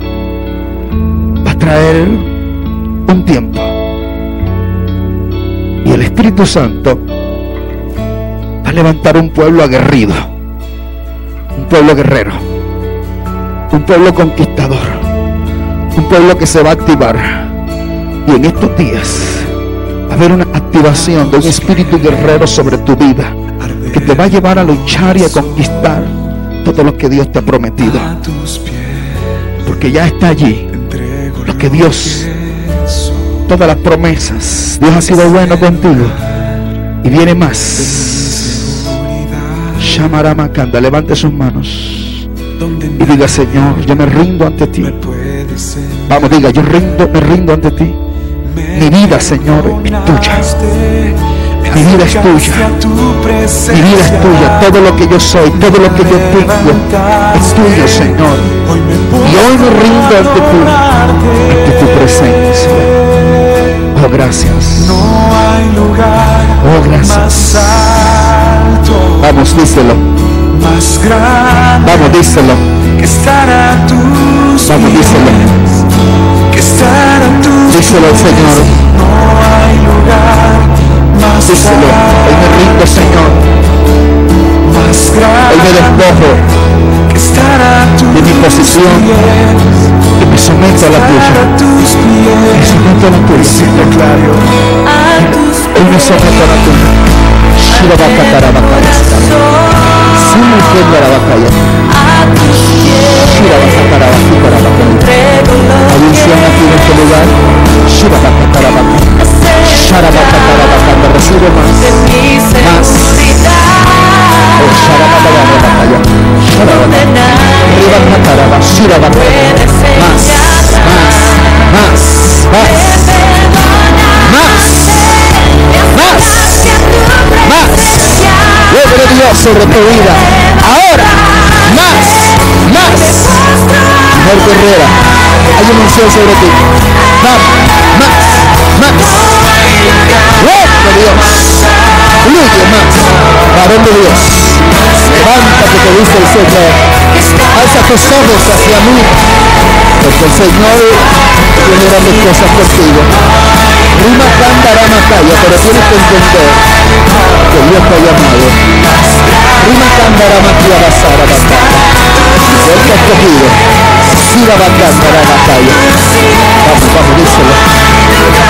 Va a traer un tiempo. Y el Espíritu Santo va a levantar un pueblo aguerrido. Un pueblo guerrero. Un pueblo conquistador un pueblo que se va a activar. Y en estos días va a haber una activación de un espíritu guerrero sobre tu vida que te va a llevar a luchar y a conquistar todo lo que Dios te ha prometido. Porque ya está allí lo que Dios, todas las promesas, Dios ha sido bueno contigo y viene más. Shamarama Macanda, levante sus manos y diga Señor, yo me rindo ante ti. Vamos, diga, yo rindo, me rindo ante ti. Mi vida, Señor, es tuya. Mi vida es tuya. Mi vida es tuya. Todo lo que yo soy, todo lo que yo tengo es tuyo, Señor. Y hoy me rindo ante ti, ante tu presencia. Oh, gracias. Oh, gracias. Vamos, díselo. Vamos, díselo. Que estar a tus Vamos, díselo. pies, que estar a tus Díselo al Señor. no hay lugar más Díselo. Hoy me rindo, Señor. más Hoy me grande despojo que estar a tus de mi posición pies, y me someto a la estar tuya. a tus Me pies. someto a la tuya. Declaro Hoy me someto a la tuya. Shira baka tarabakaya. Sima ufenda tarabaki tarabakaya. Hay unción aquí en este lugar. Shira baka tarabakaya. Shara baka tarabakaya. Recibe más. Más. Oh, shara baka tarabakaya. Shara baka. Arriba baka tarabakaya. Shira baka. Más. Más. Más. Más. Más. Más. Fuego de Dios sobre tu vida. Mujer guerrera, hay una unción sobre ti. Más, más. Fuego de Dios. Fluye más. Varón de Dios. Levántate que dice el Señor. Alza tus ojos hacia mí. Porque el Señor tiene grandes cosas contigo. Rima cantará Macaya, pero tienes que entender que Dios te ha llamado. Rima cantará Maquia Basara Batalla. Él te escogido. Sira Batalla Batalla. Vamos, vamos, díselo.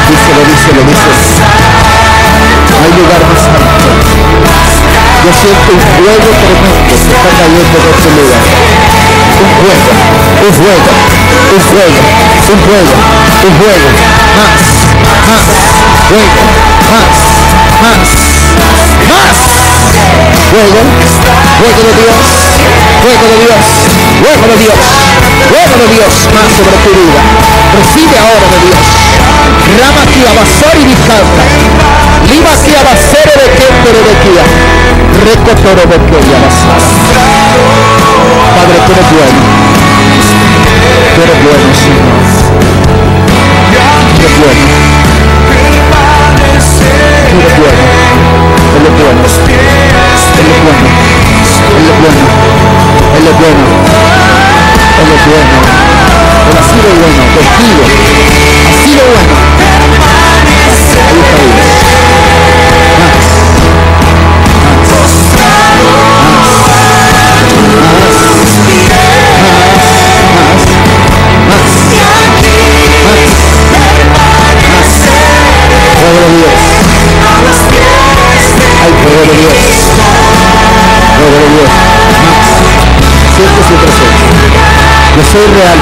Díselo, díselo, díselo. No hay lugar más alto. Yo siento un fuego tremendo que está cayendo de este lugar. Un fuego, un fuego, un fuego, un fuego, un fuego. Más, más, fuego, más, más, más. Fuego, fuego de Dios, fuego de Dios, fuego de Dios, fuego de Dios, más sobre tu vida. Recibe ahora de Dios. Rama aquí abasar y discalta. Lima aquí abasere de quempere de kia. Recotoro de que abasara. Padre, tú eres bueno. Tú eres bueno, Señor. Tú eres bueno. Soy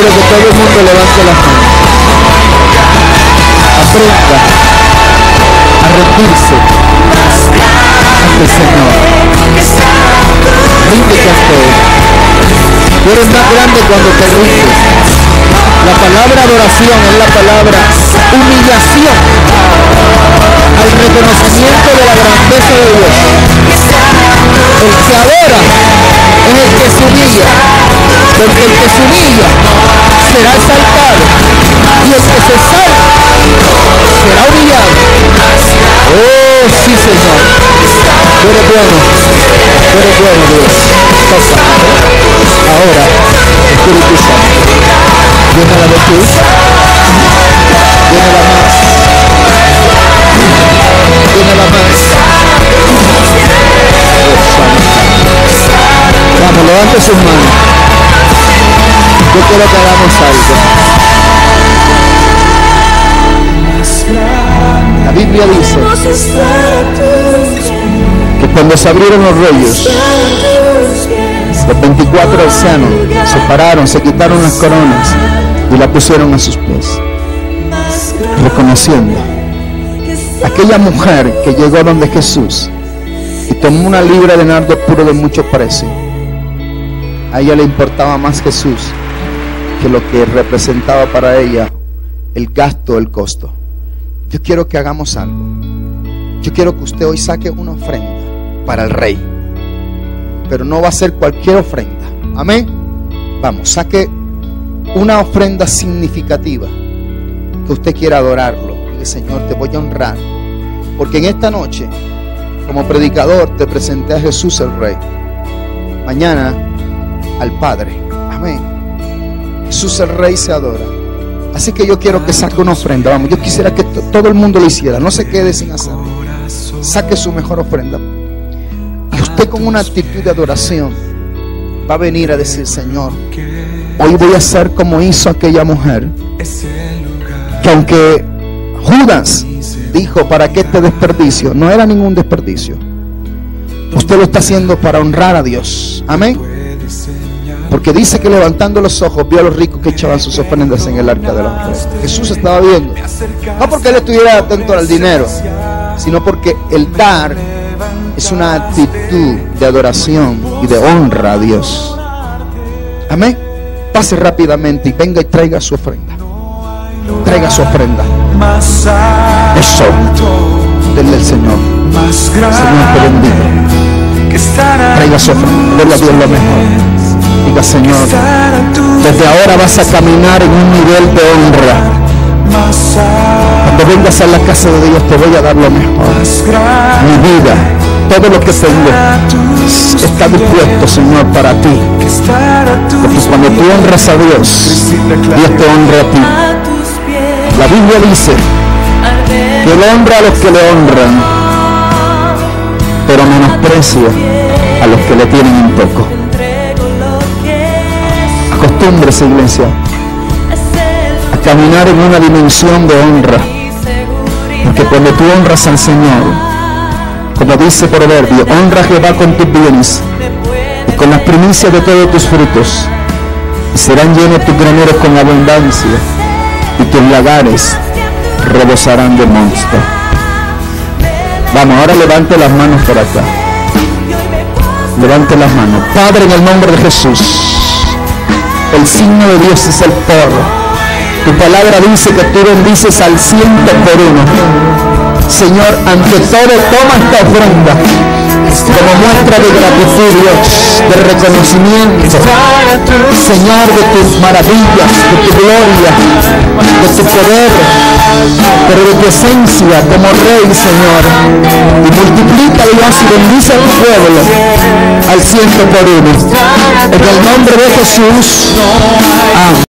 quiero que todo el mundo levante las manos. Aprenda a rendirse ante el Señor. Ríndete ante Él. Tú eres más grande cuando te rindes. La palabra adoración es la palabra humillación al reconocimiento de la grandeza de Dios. El que adora es el que se humilla, porque el que se humilla será exaltado y el que se salva será humillado. Oh, sí, Señor. Tú eres bueno. Tú eres bueno, Dios. Toca. Ahora, Espíritu Santo. Llénala de ti. Llénala más. Llénala más. Vamos, levante sus manos. Yo quiero que hagamos algo. La Biblia dice que cuando se abrieron los rollos, los 24 ancianos se pararon, se quitaron las coronas y la pusieron a sus pies, reconociendo aquella mujer que llegó donde Jesús y tomó una libra de nardo puro de mucho precio. A ella le importaba más Jesús que lo que representaba para ella el gasto, el costo. Yo quiero que hagamos algo. Yo quiero que usted hoy saque una ofrenda para el rey. Pero no va a ser cualquier ofrenda. Amén. Vamos, saque una ofrenda significativa que usted quiera adorarlo. Dile, Señor, te voy a honrar. Porque en esta noche, como predicador, te presenté a Jesús el Rey. Mañana al Padre. Amén. Jesús el Rey se adora. Así que yo quiero que saque una ofrenda. Vamos, yo quisiera que to- todo el mundo lo hiciera. No se quede sin hacerlo. Saque su mejor ofrenda. Y usted con una actitud de adoración va a venir a decir, Señor, hoy voy a ser como hizo aquella mujer. Que aunque Judas dijo, ¿para qué este desperdicio? No era ningún desperdicio. Usted lo está haciendo para honrar a Dios. Amén. Porque dice que levantando los ojos vio a los ricos que echaban sus ofrendas en el arca de los reyes. Jesús estaba viendo. No porque él estuviera atento al dinero, sino porque el dar es una actitud de adoración y de honra a Dios. Amén. Pase rápidamente y venga y traiga su ofrenda. Traiga su ofrenda. Eso. Denle al Señor. Señor te bendiga. Traiga su ofrenda. Denle a Dios lo mejor. Señor, desde ahora vas a caminar en un nivel de honra. Cuando vengas a la casa de Dios te voy a dar lo mejor. Mi vida, todo lo que tengo está dispuesto, Señor, para ti. Porque cuando tú honras a Dios, Dios te honra a ti. La Biblia dice que Él honra a los que le honran, pero menosprecia a los que le tienen un poco. Acostúmbrese, iglesia, a caminar en una dimensión de honra. Porque cuando tú honras al Señor, como dice Proverbio, honra Jehová con tus bienes y con las primicias de todos tus frutos. Serán llenos tus graneros con abundancia y tus lagares rebosarán de monstruo. Vamos, ahora levante las manos por acá. Levante las manos. Padre, en el nombre de Jesús, el signo de Dios es el porro. Tu palabra dice que tú bendices al ciento por uno. Señor, ante todo toma esta ofrenda como muestra de gratitud, de reconocimiento, Señor, de tus maravillas, de tu gloria, de tu poder, pero de tu esencia como Rey, Señor. Y multiplica, y bendice a tu pueblo al ciento por uno. En el nombre de Jesús. Amén.